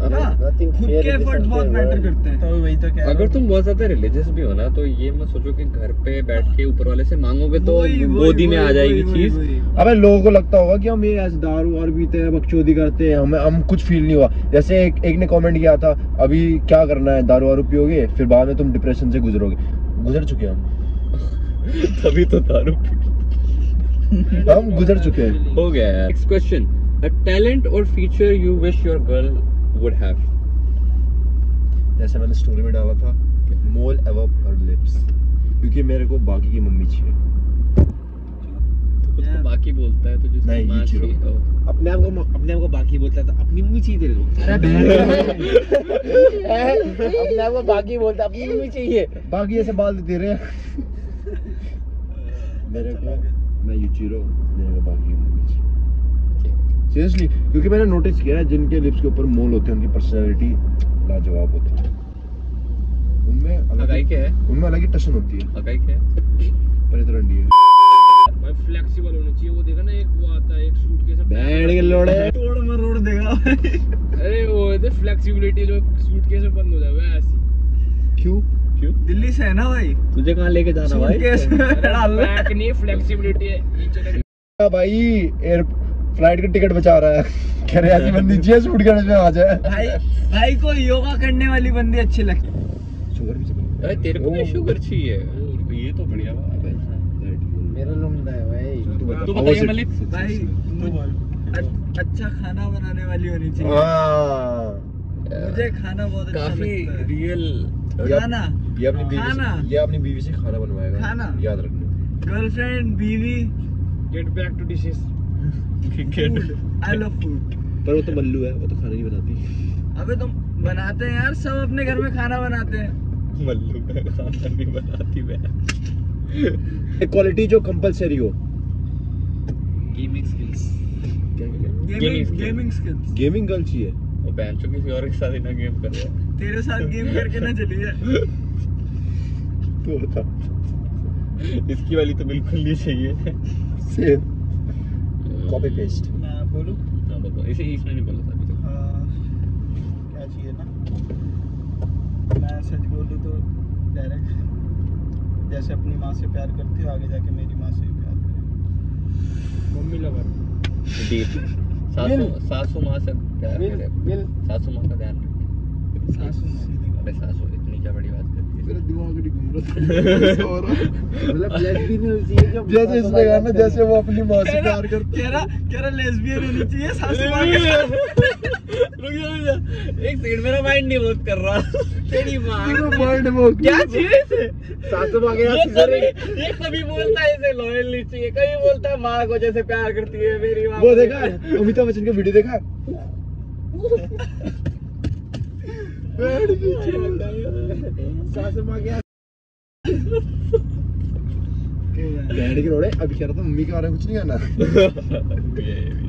खुद के एफर्ट बहुत मैटर करते तो वही तो कह अगर तुम बहुत ज़्यादा रिलीजियस भी हो ना तो ये मत सोचो कि घर पे बैठ के ऊपर वाले से मांगोगे तो गोदी में आ जाएगी चीज़। अबे लोगों को लगता होगा कि हम ये ऐसे दारू और पीते हैं बकचोदी करते हैं हमें हम कुछ फील नहीं हुआ। जैसे एक एक ने कमेंट किया था अभी क्या करना है? दारू वारू पियोगे? फिर बाद में तुम डिप्रेशन से गुजरोगे। गुजर चुके हम। तभी तो दारू हम गुजर चुके हैं। हो गया यार। नेक्स्ट क्वेश्चन अ टैलेंट और feature you wish your girl would have जैसे मैंने स्टोरी में डाला था मोल अबव हर लिप्स क्योंकि मेरे को बाकी की मम्मी चाहिए। खुद को बाकी बोलता है तो जिसकी। अपने आप को अपने आप को बाकी बोलता था अपनी मम्मी चाहिए तेरे को। अपने आप को बाकी बोलता अपनी मम्मी चाहिए। बाकी ऐसे बाल देते रहे मेरे को मैं यूचिरो मेरे को बाकी मम्मी चाहिए। सीरियसली क्योंकि मैंने नोटिस किया है जिनके लिप्स के ऊपर मोल होते हैं उनकी पर्सनैलिटी लाजवाब होती है। उनमें अलग अगाई क्या है? उनमें अलग ही टशन होती है। अगाई क्या है? पर इतना रंडी है। फ्लेक्सिबल होना चाहिए वो देखा ना एक वो आता है एक सूट के बैंड के लोड़े। तोड़ मरोड़ देगा अरे वो है फ्लेक्सिबिलिटी जो सूट के बंद हो जाए वैसी क्यों? क्यों? दिल्ली से है ना भाई? तुझे कहाँ लेके जाना भाई? बैक नहीं फ्लेक्सिबिलिटी भाई एयर फ़्लाइट का टिकट बचा रहा है। कह रहे ऐसी बंदी चाहिए सूट करने में आ जाए। भाई भाई को योगा करने वाली बंदी अच्छी लगती शुगर भी तेरे को भी शुगर चाहिए ये तो बढ़िया बात है मेरा लुंडा है भाई तू बताइए मलिक। भाई अच्छा खाना बनाने वाली होनी चाहिए। मुझे खाना बहुत अच्छा काफ़ी रियल खाना। ये अपनी बीवी से ये अपनी बीवी से खाना बनवाएगा। खाना। याद रखना। गर्लफ्रेंड बीवी। Get back to dishes I love food पर वो तो मल्लू है वो तो खाना नहीं बनाती। अबे तुम बनाते हैं यार सब अपने घर में खाना बनाते हैं। मल्लू का खाना भी बनाती है क्वालिटी जो कंपलसरी हो। Gaming skills gaming gaming skills gaming girl चाहिए। वो बहन चो किसी और के साथ ही ना गेम कर रहा है तेरे साथ गेम करके ना चली जाए तो बता। इसकी वाली तो बिल्कुल नहीं चाहिए। सेम कॉपी पेस्ट मैं बोलूँ? हाँ, बताओ। इसे इसने नहीं बोला था अभी तक। हाँ, क्या चाहिए ना? मैं सच बोलूँ तो डायरेक्ट जैसे अपनी माँ से प्यार करती हो आगे जाके मेरी माँ से भी मम्मी लवर। डीप सासू सासू माँ से प्यार बिल बिल सासू माँ का ध्यान रखे। सासू माँ। अबे सासू इतनी क्या बड़ी बात मेरा दिमाग नहीं घूम रहा मतलब लेस्बियन होनी चाहिए जो जैसे इसने कहा ना जैसे वो अपनी माँ से प्यार करती कह रहा कह रहा लेस्बियन होनी चाहिए सासू माँ रुक जा रुक जा। एक सेकंड मेरा माइंड नहीं वर्क कर रहा। तेरी माँ। माइंड वो क्या इसे? सासू माँ के ये कभी ये कभी बोलता है इसे लॉयल नहीं चाहिए। कभी बोलता है माँ को जैसे प्यार करती है मेरी माँ वो को देखा अमिताभ बच्चन का वीडियो देखा? है सासू माँ के डैडी के रोड़े अभी कह रहा था मम्मी के बारे में कुछ नहीं करना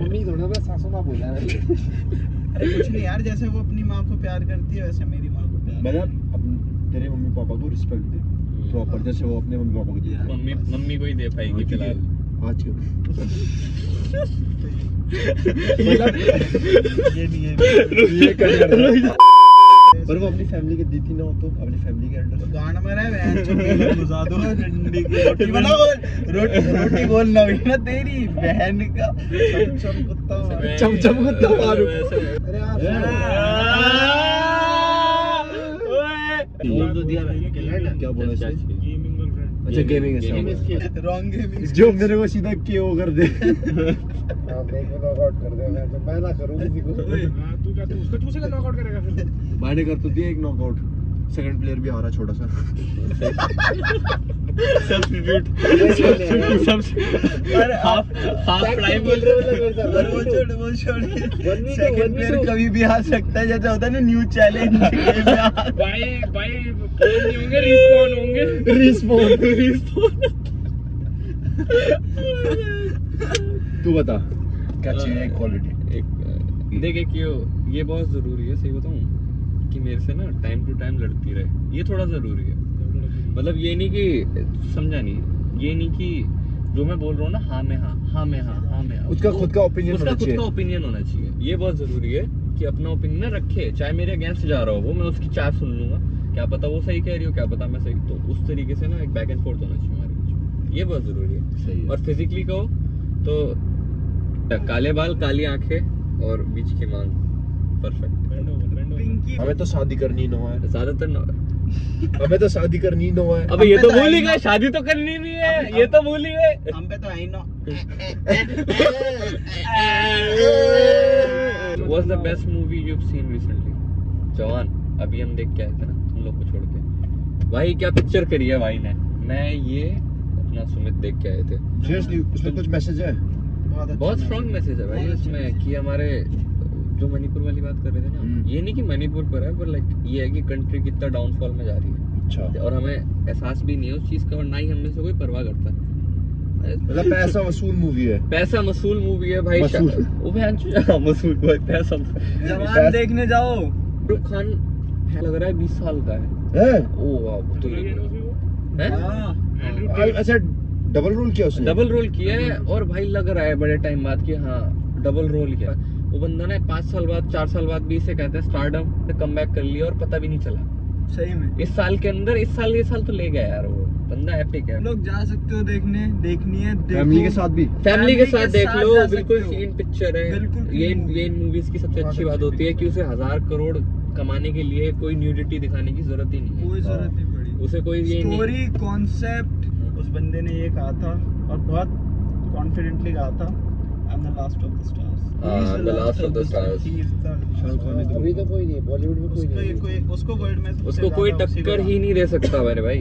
मम्मी थोड़ा सा सासू माँ बोला है। कुछ नहीं यार जैसे वो अपनी माँ को प्यार करती है वैसे मेरी माँ को प्यार अपने तेरे मम्मी पापा को रिस्पेक्ट दे। प्रॉपर जैसे वो अपने मम्मी पापा को दिया मम्मी मम्मी को ही दे पाएगी फ़िलहाल। आज के ये नहीं है। ये कर पर वो अपनी फैमिली के दी थी ना तो अपनी फैमिली के अंडर गाना में रहे बहन चुप घुसा दो डंडी की रोटी बना बोल रोटी रोटी बोल ना हुई ना तेरी बहन का। चमचम कुत्ता चमचम कुत्ता मारो। अरे यार बोल तो दिया मैंने क्या बोला गेमिंग अच्छा गेमिंग है रॉन्ग गेमिंग जो मेरे को सीधा हाँ को नॉकआउट कर दे। तो करूँ को। हाँ तू क्या तू उसको चूसेगा नॉकआउट करेगा फिर? मैंने कर तो दिया एक नॉकआउट सेकंड प्लेयर भी आ रहा छोटा सा। सब्स्टिट्यूट हाफ़ हाफ़ प्राइम बोल रहे हो मेरे साथ अरे वो छोड़ वो छोड़ One v two, second player कभी भी आ सकता है जैसे होता है ना न्यू चैलेंज भाई भाई होंगे रिस्पॉन होंगे। रिस्पॉन रिस्पॉन तू बता क्या चाहिए क्वालिटी एक देखे क्यों ये बहुत ज़रूरी है सही बताऊँ? कि मेरे से ना टाइम टू टाइम लड़ती रहे। ये थोड़ा ज़रूरी है। मतलब ये नहीं कि समझा नहीं ये नहीं कि जो मैं बोल रहा हूँ ना हाँ में हाँ हाँ में हाँ हाँ में हाँ उसका खुद का ओपिनियन उसका खुद का ओपिनियन होना चाहिए। ये बहुत ज़रूरी है कि अपना ओपिनियन रखे चाहे मेरे अगेंस्ट जा रहा हो वो मैं उसकी चाय सुन लूँगा। क्या पता वो सही कह रही हो क्या पता मैं सही तो उस तरीके से ना एक बैक एंड फोर्थ होना चाहिए हमारे बीच ये बहुत ज़रूरी है। सही है। और फिजिकली कहो तो काले बाल काली आँखें और बीच की मांग। परफेक्ट हमें तो शादी करनी नो है। ज़्यादातर न- हमें तो शादी करनी नो है। अबे ये तो तो भूल ही गए शादी तो करनी नहीं है। ये तो भूल ही गए। हम पे तो आई ना। What's the best movie you've seen recently? जवान अभी हम देख के आए थे ना तुम लोग को छोड़ के। भाई क्या पिक्चर करी है भाई ने? मैं ये अपना सुमित देख के आए थे। सीरियसली उसमें कुछ मैसेज है? बहुत अच्छा स्ट्रॉन्ग मैसेज है भाई अच्छा कि हमारे जो मणिपुर वाली बात कर रहे थे ना हम्म। ये नहीं कि मणिपुर पर है पर लाइक ये है कि कंट्री कितना डाउनफॉल में जा रही है। अच्छा। और हमें एहसास भी नहीं है उस चीज़ का और ना ही हम में से कोई परवाह करता है। मतलब पैसा वसूल मूवी है। पैसा मसूल मूवी है भाई। वो चो- हाँ, मसूल भाई पैसा जवान देखने जाओ। शाहरुख खान लग रहा है बीस साल का है। हैं? ओ वाह तो ये उसमें है? हाँ। अच्छा डबल रोल किया उसने। डबल रोल किया है और भाई लग रहा है बड़े टाइम बाद कि हाँ डबल रोल किया। वो बंदा ने पाँच साल बाद चार साल बाद भी इसे कहते हैं स्टारडम से कम बैक कर लिया और पता भी नहीं चला। सही में। इस साल के अंदर इस साल ये साल तो ले गया यार वो। बंदा एपिक है। लोग जा सकते हो देखने देखनी है देखो। फैमिली के साथ भी। फैमिली के साथ देख लो बिल्कुल हो। क्लीन पिक्चर है। बिल्कुल ये ये इन मूवीज़ की सबसे अच्छी बात होती है कि उसे हज़ार करोड़ कमाने के लिए कोई न्यूडिटी दिखाने की ज़रूरत ही नहीं कोई ज़रूरत नहीं उसे कोई ये स्टोरी कॉन्सेप्ट उस बंदे ने ये कहा था और बहुत कॉन्फिडेंटली कहा था I am the last of the stars हाँ, I'm the last of the stars. Shahrukh Khan ने तो अभी तो कोई नहीं बॉलीवुड में कोई उसको नहीं कोई उसको वर्ल्ड में उसको कोई टक्कर ही नहीं दे सकता मेरे भाई।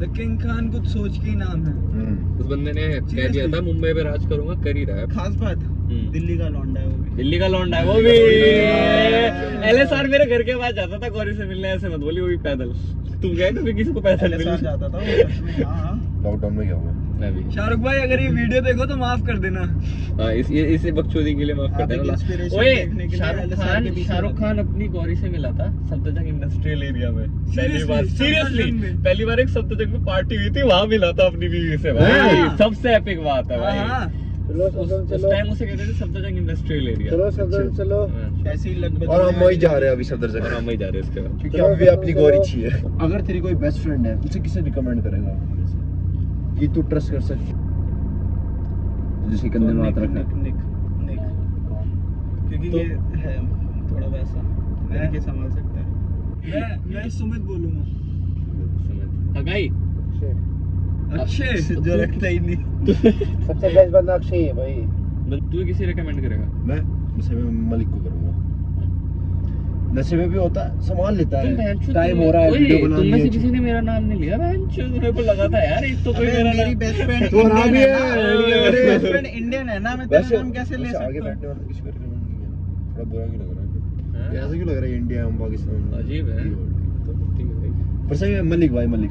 द किंग खान कुछ सोच के ही नाम है। उस बंदे ने कह दिया था मुंबई पे राज करूँगा कर ही रहा है। खास बात। दिल्ली का लौंडा है वो भी। दिल्ली का लौंडा है वो भी। एलएसआर मेरे घर के पास जाता था गौरी से मिलने ऐसे मत बोली वो भी पैदल। तुम गए कभी किसी को पैदल मिलने? जाता था हाँ लॉकडाउन में गया हूँ मैं भी। शाहरुख भाई अगर ये वीडियो देखो तो माफ़ कर देना। हाँ इस ये इसे बकचोदी के लिए माफ़ कर देना। ओए शाहरुख खान शाहरुख खान अपनी गौरी से मिला था सप्तजंग इंडस्ट्रियल एरिया में। पहली बार। सीरियसली पहली बार एक सप्तजंग में पार्टी हुई थी वहाँ मिला था अपनी बीवी से। भाई हाँ। सबसे एपिक बात है भाई। हाँ। चलो सदन उस चलो। टाइम उसे कहते थे सप्तजंग इंडस्ट्रियल एरिया चलो सदन चलो। ऐसे ही लगभग और हम वही जा रहे हैं अभी सफदर और जगह हम वही जा रहे हैं इसके बाद। क्योंकि हम भी अपनी गौरी चाहिए अगर तेरी कोई बेस्ट फ्रेंड है उसे किसे रिकमेंड करेगा? कि तू ट्रस्ट कर सकती जिसके कंधे में हाथ निक रखा निक निक निक क्योंकि तो- ये है थोड़ा वैसा। लड़के संभाल सकता है। मैं मैं सुमित बोलूँगा। हगाई अक्षय जो रखता ही नहीं। सबसे बेस्ट बंदा अक्षय है भाई। तू किसे रिकमेंड करेगा? मैं? नशे में मलिक को करूँगा। नशे में भी होता है संभाल लेता है। टाइम हो रहा है वीडियो तुम बनानी में से किसी ने मेरा नाम नहीं लिया? बहनचोद मेरे को लगा था यार एक तो कोई मेरा मेरी बेस्ट फ्रेंड तो नाम ही है, मेरी बेस्ट फ्रेंड इंडियन है ना मैं तेरा नाम कैसे ले वैसे आगे सकता बैठने वाला किसी को रिकमेंड नहीं है थोड़ा बुरा क्यों लग रहा है? हाँ? ऐसा क्यों लग रहा है इंडिया हम पाकिस्तान अजीब है। तो ठीक है भाई। पर सही है मलिक भाई मलिक।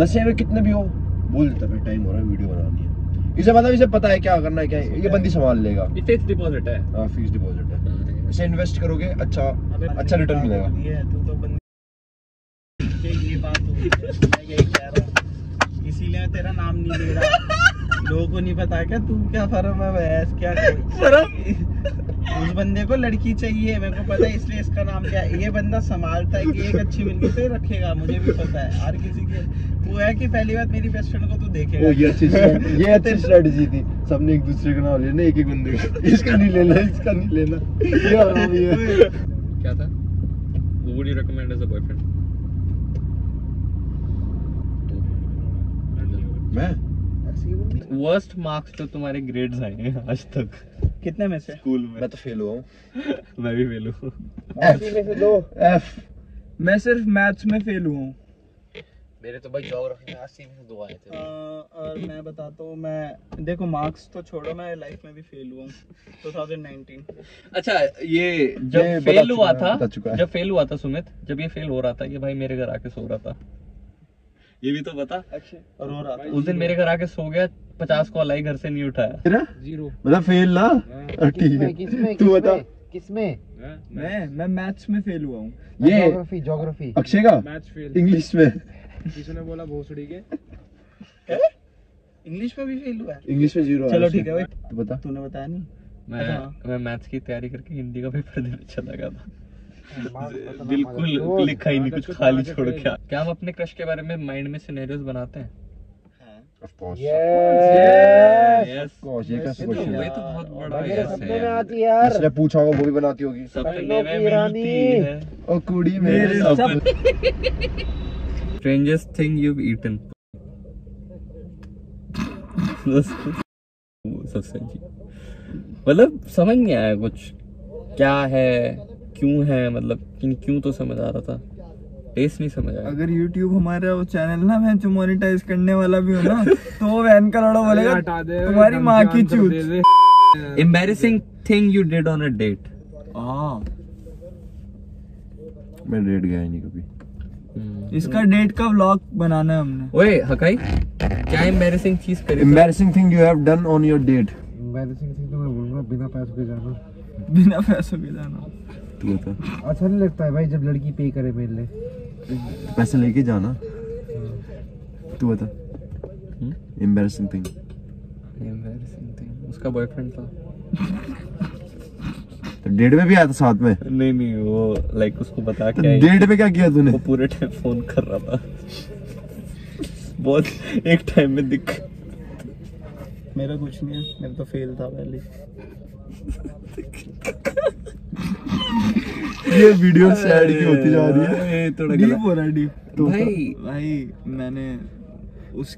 नशे में कितने भी हो बोल देता भाई टाइम हो रहा है वीडियो बनानी है। इसे मतलब इसे पता है क्या करना है क्या है। ये बंदी संभाल लेगा। ये फिक्स डिपॉजिट है। हाँ फिक्स डिपॉजिट है। हाँ, इसे इन्वेस्ट करोगे अच्छा अच्छा रिटर्न मिलेगा। ये है, तू तो बंदे ये बात हो गई है, मैं यही कह रहा हूँ। इसीलिए तेरा नाम नहीं ले रहा। लोगों को नहीं पता क्या तू क्या फर्म है भैंस क्या फर्म? उस बंदे को लड़की चाहिए मेरे को पता है इसलिए इसका नाम क्या है। ये बंदा संभालता है कि एक अच्छी मिल गई तो रखेगा मुझे भी पता है हर किसी के। वो है कि पहली बात मेरी बेस्ट फ्रेंड को तू देखेगा। ओ ये अच्छी ये अच्छी स्ट्रेटजी थी। सबने एक दूसरे का नाम लेना एक एक बंदे का। इसका नहीं लेना इसका नहीं लेना। ये हरामी है क्या था? Who would you recommend as a boyfriend? मैं? Worst marks जो तुम्हारे grades आए हैं आज तक। कितने में से? स्कूल में। मैं तो फेल हुआ हूँ। मैं भी फेल हूँ। अस्सी में से दो। एफ़ मैं सिर्फ़ मैथ्स में फेल हुआ हूँ। मेरे तो भाई ज्योग्राफी में अस्सी में से दो आए थे। और मैं बताता हूँ मैं देखो मार्क्स तो छोड़ो मैं लाइफ में भी फेल हुआ हूँ। 2019 अच्छा ये जब ये फेल हुआ था। जब फेल हुआ था सुमित जब ये फेल हो रहा था ये भाई मेरे घर आके सो रहा था। ये भी तो बता। और रो रहा था उस दिन मेरे घर आके सो गया पचास कॉल आई घर से नहीं उठाया। ज़ीरो। मतलब फेल ना? हाँ, ठीक है। तू बता। किसमें मैं? मैं मैथ्स। में फेल हुआ हूँ। ये ज्योग्राफी ज्योग्राफी अक्षय का? मैथ्स फेल इंग्लिश में। किसी ने बोला भोसड़ी के। इंग्लिश में भी फेल हुआ है? इंग्लिश में ज़ीरो चलो ठीक है भाई। तो बता। तूने बताया नहीं? मैं अच्छा। मैं मैथ्स की तैयारी करके हिंदी का पेपर देने चला गया था। बिल्कुल लिखा ही नहीं कुछ खाली छोड़ के क्या हम अपने क्रश के बारे में माइंड में सिनेरियोस बनाते हैं? ऑफ़ कोर्स यस कोर्स ये कैसे तो क्वेश्चन है? तो बहुत बड़ा मेरे सपने में आती है यार। जिसने पूछा होगा वो भी बनाती होगी। सपने में मिलती है। ओ कुड़ी मेरे सपने strangest thing you've eaten. सबसे मतलब समझ नहीं आया कुछ। क्या है? क्यों है मतलब किन क्यों तो समझ आ रहा था। टेस्ट नहीं समझ आया। अगर YouTube हमारा वो चैनल ना मैं जो मोनेटाइज करने वाला भी हो ना तो वैन का लड़ा बोलेगा हटा दे तुम्हारी माँ की चूत thing you did on a date हाँ मैं डेट गया नहीं कभी। इसका डेट का व्लॉग बनाना है हमने? ओए हकाई क्या embarrassing चीज़ करी embarrassing thing you have done on your date embarrassing thing तो मैं बोलूँगा बिना पैसों के जाना। बिना पैसों के जाना। तू। बता अच्छा नहीं लगता है भाई जब लड़की पे करे मेरे लिए। पैसे लेके जाना। तू बता। embarrassing thing embarrassing thing उसका बॉयफ्रेंड था। तो डेट में भी आया था साथ में? नहीं नहीं वो लाइक उसको बता तो के डेट में क्या किया तूने? वो पूरे टाइम फ़ोन कर रहा था। बहुत एक टाइम में दिख मेरा कुछ नहीं है मेरा तो फेल था पहले। ये वीडियो सैड की होती जा रही है। ये थोड़ा डीप हो रहा है डीप तो भाई भाई मैंने उस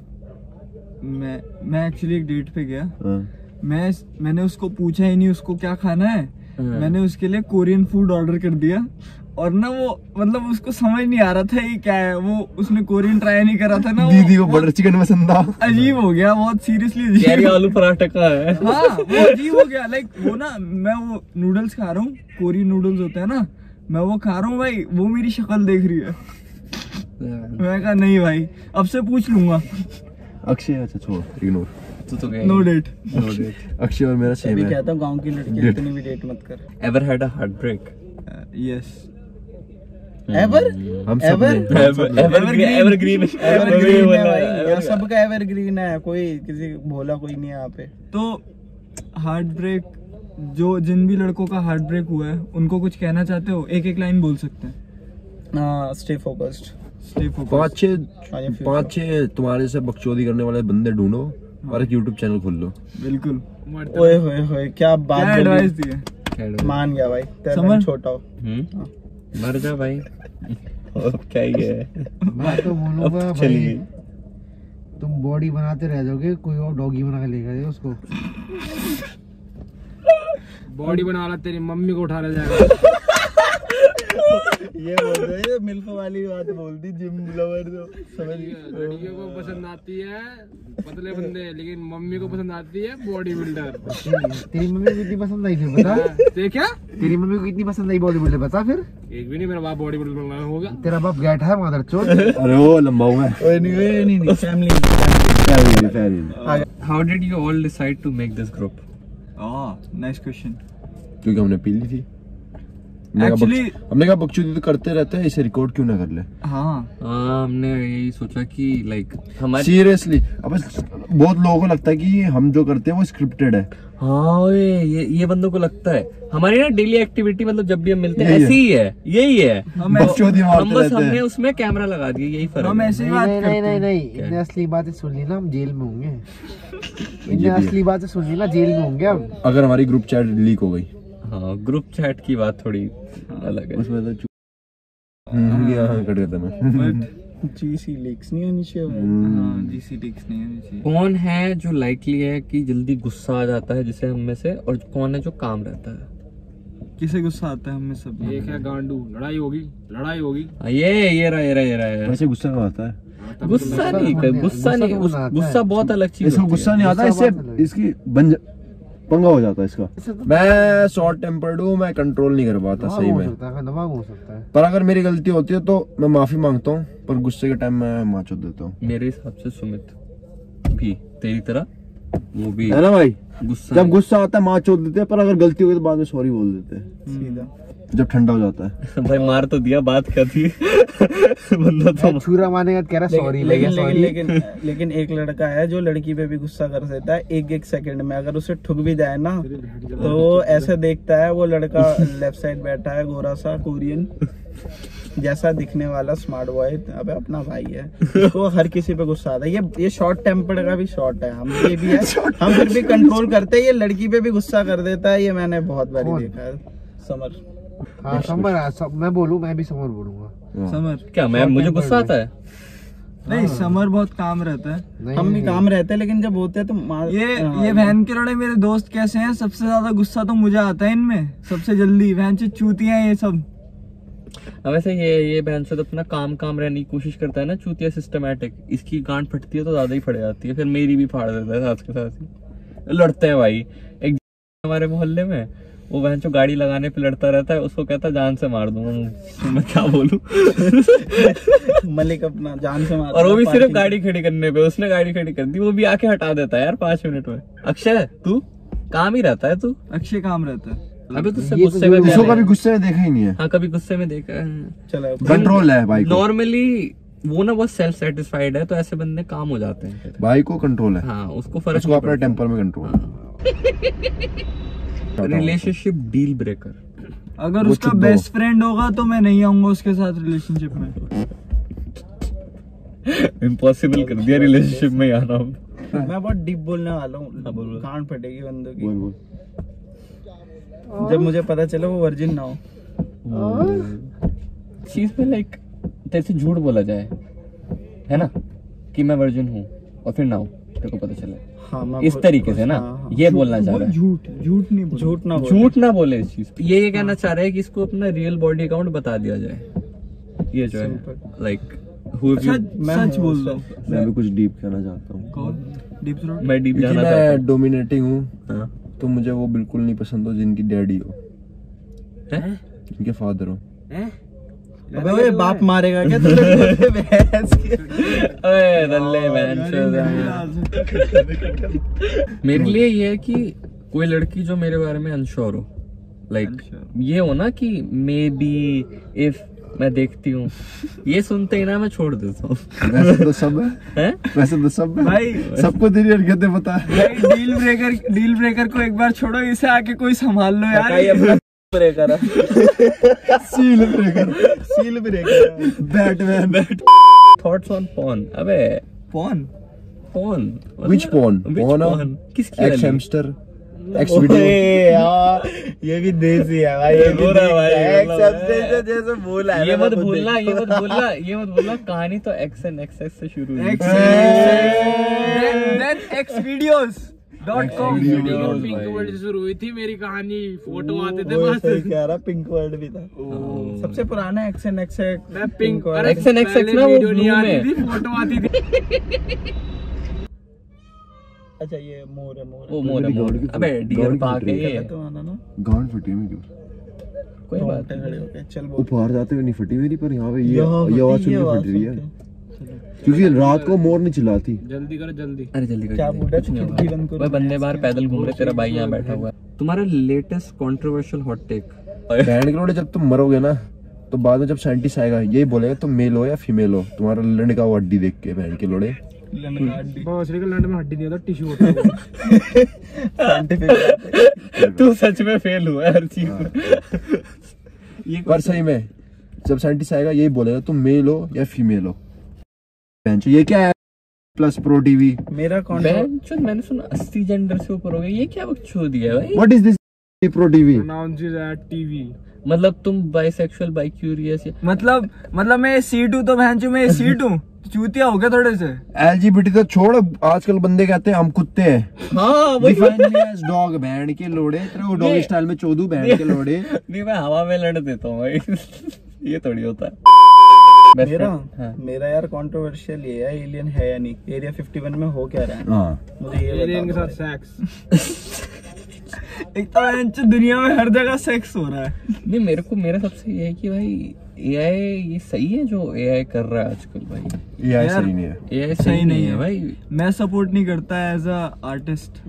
मैं मैं एक्चुअली एक डेट पे गया। हाँ। मैं मैंने उसको पूछा ही नहीं उसको क्या खाना है? हाँ। मैंने उसके लिए कोरियन फ़ूड ऑर्डर कर दिया। और ना वो मतलब उसको समझ नहीं आ रहा था ये क्या है। वो उसने कोरियन ट्राई नहीं करा था ना वो- दीदी को बटर चिकन पसंद था अजीब हो गया बहुत सीरियसली आलू पराठा का है। हाँ वो अजीब हो गया। लाइक वो ना मैं वो नूडल्स खा रहा हूँ कोरियन नूडल्स होते हैं ना मैं वो खा रहा हूँ भाई वो मेरी शक्ल देख रही है। मैं कहा नहीं भाई अब से पूछ लूँगा। अक्षय अच्छा छोड़ इग्नोर तू तो गया नो डेट अक्षय और मेरा सेम अभी है। कहता हूँ गाँव की लड़की इतनी भी डेट मत कर। Ever had a heart break yes ever हम सब Ever? एवरग्रीन एवरग्रीन एवरग्रीन है भाई यहाँ सबका एवरग्रीन है कोई किसी भोला कोई नहीं है यहाँ पे। तो हार्ट ब्रेक जो जिन भी लड़कों का हार्ट ब्रेक हुआ है उनको कुछ कहना चाहते हो? एक एक लाइन बोल सकते हैं। हाँ स्टे फोकस्ड स्टे फोकस पाँच छः On your पाँच छः तुम्हारे से बकचोदी करने वाले बंदे ढूंढो और एक यूट्यूब चैनल खोल लो। बिल्कुल। ओए होए होए क्या बात। एडवाइस दिए मान गया भाई? छोटा हो। हम्म। मर जा भाई। क्या ही है? मैं तो बोलूँगा भाई तुम बॉडी बनाते रह जाओगे कोई और डॉगी बना के लेगा ये उसको। बॉडी बना ला तेरी मम्मी को उठा ले जाएगा। ये बोल रहे हैं मिल्फ वाली बात बोल दी जिम लवर जो समझ लड़कियों को पसंद आती है पतले बंदे लेकिन मम्मी को पसंद आती है बॉडी बिल्डर तेरी मम्मी को कितनी पसंद आई फिर बता। देखा तेरी मम्मी को कितनी पसंद आई बॉडी बिल्डर बता फिर। एक भी नहीं मेरा बाप बॉडी बिल्डर बना होगा। तेरा बाप गैट है मादर चोट। अरे वो लंबा हुआ है। ओए नहीं ओए नहीं नहीं family. How did you all decide to make this group nice question क्योंकि हमने पी ली थी। हमने कहा Actually- हमने कहा बकचोदी तो करते रहते हैं इसे रिकॉर्ड क्यों ना कर ले? हाँ। हाँ हमने यही सोचा कि लाइक हमारे सीरियसली अब बहुत लोगों को लगता है कि हम जो करते हैं वो स्क्रिप्टेड है। हाँ ये ये बंदों को लगता है। हमारी ना डेली एक्टिविटी मतलब जब भी हम मिलते हैं ऐसी ही है यही है। हम बस हमने उसमें कैमरा लगा दिया यही फ़र्क हम है। ऐसे नहीं बात नहीं नहीं नहीं हैं। नहीं असली बातें सुन ली ना हम जेल में होंगे। असली बातें सुन ली ना जेल में होंगे अब अगर हमारी ग्रुप चैट लीक हो गई। हाँ ग्रुप चैट की बात थोड़ी अलग है। उसमें तो हम्म, ये हाँ कट देता मैं जीसी लीक्स नहीं होनी चाहिए हाँ जीसी टिक्स नहीं होनी चाहिए। कौन है जो लाइकली है कि जल्दी गुस्सा आ जाता है जिसे हम में से और कौन है जो काम रहता है? किसे गुस्सा आता है हमें सब एक है गांडू? लड़ाई होगी। लड़ाई होगी। हाँ, ये ये रहा ये रहा ये रहा ये वैसे गुस्सा कब आता है? गुस्सा नहीं गुस्सा नहीं गुस्सा बहुत अलग चीज़। गुस्सा नहीं आता इससे है। इसकी बन पंगा हो जाता है इसका। मैं शॉर्ट टेम्पर्ड हूँ मैं कंट्रोल नहीं कर पाता सही में। दिमाग हो सकता है। पर अगर मेरी गलती होती है तो मैं माफ़ी माँगता हूँ पर गुस्से के टाइम मैं माचो देता हूँ। मेरे हिसाब से सुमित भी तेरी तरह वो भी है ना भाई? गुस्सा जब गुस्सा आता है माँ चोट देते हैं पर अगर गलती होगी तो बाद में सॉरी बोल देते हैं। सीधा। जब ठंडा हो जाता है। भाई मार तो दिया बात क्या थी बंदा तो छुरा मारने का कह रहा सॉरी लेकिन लेकिन लेकिन लेकिन लेकिन एक लड़का है जो लड़की पे भी गुस्सा कर देता है एक एक सेकंड में। अगर उसे ठुक भी जाए ना तो वो ऐसे देखता है वो लड़का लेफ़्ट साइड बैठा है गोरा सा कोरियन जैसा दिखने वाला स्मार्ट बॉय अबे अपना भाई है। तो हर किसी पे गुस्सा आता है। ये ये शॉर्ट टेम्पर का भी शॉर्ट है। हम ये भी है। हम फिर भी कंट्रोल करते हैं। ये लड़की पे भी गुस्सा कर देता है। ये मैंने बहुत बारी देखा है। समर। हाँ समर हाँ, मैं बोलूँ मैं भी समर बोलूँगा। हाँ। समर। क्या मैं मुझे गुस्सा आता है? नहीं समर बहुत काम रहता है। नहीं हम भी काम रहते हैं लेकिन जब होते हैं तो मार ये ये बहन के लड़े मेरे दोस्त कैसे हैं? सबसे ज़्यादा गुस्सा तो मुझे आता है इनमें। सबसे जल्दी बहन से चूतियाँ हैं ये सब। अब वैसे ये ये बहन से तो अपना काम काम रहने की कोशिश करता है ना चूतिया सिस्टमेटिक इसकी गांड फटती है तो ज़्यादा ही फट जाती है फिर मेरी भी फाड़ देता है साथ के साथ ही। लड़ते हैं भाई। एक हमारे मोहल्ले में वो बहन जो गाड़ी लगाने पे लड़ता रहता है उसको कहता है जान से मार दूँगा मैं क्या बोलूँ? मलिक अपना जान से मार और वो भी सिर्फ़ गाड़ी खड़ी करने पे उसने गाड़ी खड़ी कर दी वो भी आके हटा देता है यार पाँच मिनट में। अक्षय तू? काम ही रहता है तू? अक्षय काम रहता है। अभी तुझसे तो गुस्से में उसको कभी गुस्से में देखा ही नहीं है। हाँ कभी गुस्से में देखा है। चलो कंट्रोल है भाई नॉर्मली वो ना बहुत सेल्फ सेटिस्फाइड है तो ऐसे बंदे काम हो जाते हैं। भाई को कंट्रोल है। हाँ उसको फ़र्क उसको अपने टेम्पर में कंट्रोल रिलेशनशिप डील ब्रेकर अगर उसका बेस्ट फ्रेंड होगा तो मैं नहीं आऊँगा उसके साथ रिलेशनशिप में। इम्पॉसिबल कर दिया रिलेशनशिप में आना अब। मैं बहुत डीप बोलने वाला हूँ। हाँ, कान फटेगी बंदों की। बोल बोल। जब मुझे पता चला वो वर्जिन ना हो। चीज़ में लाइक तेरे झूठ बोला जाए। है ना? कि मैं वर्जिन हूँ और फिर ना हो तेरे को पता चले। हाँ इस तरीके से ना हाँ, हाँ। ये बोलना चाह रहा है। झूठ झूठ नहीं झूठ ना झूठ ना बोले इस चीज़ ये ये कहना चाह रहा है कि इसको अपना रियल बॉडी अकाउंट बता दिया जाए। ये जो है लाइक सच मैं सच हूँ बोल उससे। मैं भी कुछ डीप कहना चाहता हूँ। कौन? डीप मैं डीप जाना चाहता हूँ। डोमिनेटिंग हूँ हाँ। तो मुझे वो बिल्कुल नहीं पसंद हो जिनकी डैडी हो। जिनके फादर हो? अबे ओए बाप मारेगा क्या? तुझे भैंस के अरे दल्ले बहन मेरे लिए ये है कि कोई लड़की जो मेरे बारे में अनश्योर हो लाइक. ये हो ना कि मे बी इफ़ मैं देखती हूँ। ये सुनते ही ना मैं छोड़ देता हूँ। वैसे तो सब है। हैं? वैसे तो सब है। भाई सबको तेरी हरकतें पता है डील ब्रेकर डील ब्रेकर को एक बार छोड़ो इसे आके कोई संभाल लो यार। Breaker seal breaker seal breaker Batman thoughts on porn अबे porn? Which Porn? Of- porn? किसकी एक्स हैमस्टर एक्स वीडियो यार ये भी देसी है भाई ये भी बोला भाई, देसी है। बोला एक भाई। शब्द से जैसे बोला है ये मत भूलना ये मत भूलना ये मत भूलना कहानी तो एक्स एंड एक्स एक्स से शुरू हुई। X then X videos dot com pink world से शुरू हुई थी मेरी कहानी फ़ोटो आते थे बस। कह रहा पिंक वर्ल्ड भी था। सबसे पुराना एक्शन एक्स मैं pink world X and X X ना वो नहीं blue आती थी फ़ोटो आती थी। अच्छा ये मोर है मोर वो मोर है, मेरी मोर। गाड़ी अबे डियर ये। तो आना ना। गांड फटी है मेरी कोई बात हो गए चल बोल। जाते हुए नहीं फटी मेरी पर यहाँ पे ये आवाज़ सुन ये के आवाज़ फट रही है। क्योंकि रात को मोर नहीं चिल्लाती। जल्दी करो जल्दी। अरे जल्दी कर क्या बोल रहा है? कुछ नहीं खिड़की होगा। बंद करो। भाई बंदे बाहर पैदल घूम रहे तेरा भाई यहाँ बैठा हुआ है। तुम्हारा लेटेस्ट कंट्रोवर्शियल हॉट टेक बहन के जब तुम मरोगे ना तो बाद में जब साइंटिस्ट आएगा यही बोलेगा तुम मेल हो या फीमेल हो? तुम्हारा लड़का वो हड्डी देख के बहन के लोड़े लंड में हड्डी नहीं होता टिश्यू होता है तू सच में फेल हुआ है हर चीज़ में। पर सही में जब साइंटिस्ट आएगा यही बोलेगा तुम मेल हो या फीमेल हो? बहन चो, ये क्या है? प्लस प्रो टीवी मेरा कौन बहन चो, मैंने सुना अस्सी जेंडर से ऊपर हो गया। ये क्या बकचोद दिया भाई? What is this pro TV announces at TV मतलब तुम बाइसेक्सुअल बाई क्यूरियस मतलब मतलब मैं सीट हूँ तो बहन चो मैं सीट हूँ चूतिया हो गया थोड़े से। एलजीबीटी तो छोड़ आजकल बंदे कहते हैं हम कुत्ते हैं। हाँ वही डिफाइन मी एज डॉग बहन के लोड़े। तेरे डॉग स्टाइल में चोदू बहन के लोड़े। नहीं मैं हवा में लड़ देता हूँ भाई। ये थोड़ी होता है। मेरा हाँ। मेरा यार कंट्रोवर्शियल ये है एलियन है या नहीं? एरिया 51 में हो क्या रहा है? हाँ। मुझे ये एलियन के साथ सेक्स एक तो दुनिया में हर जगह सेक्स हो रहा है। नहीं मेरे को मेरा सबसे ये है कि भाई एआई ये सही है जो एआई कर रहा है आजकल भाई? यार, सही नहीं है। एआई सही सही नहीं नहीं है। भाई। मैं सपोर्ट नहीं करता एज अ आर्टिस्ट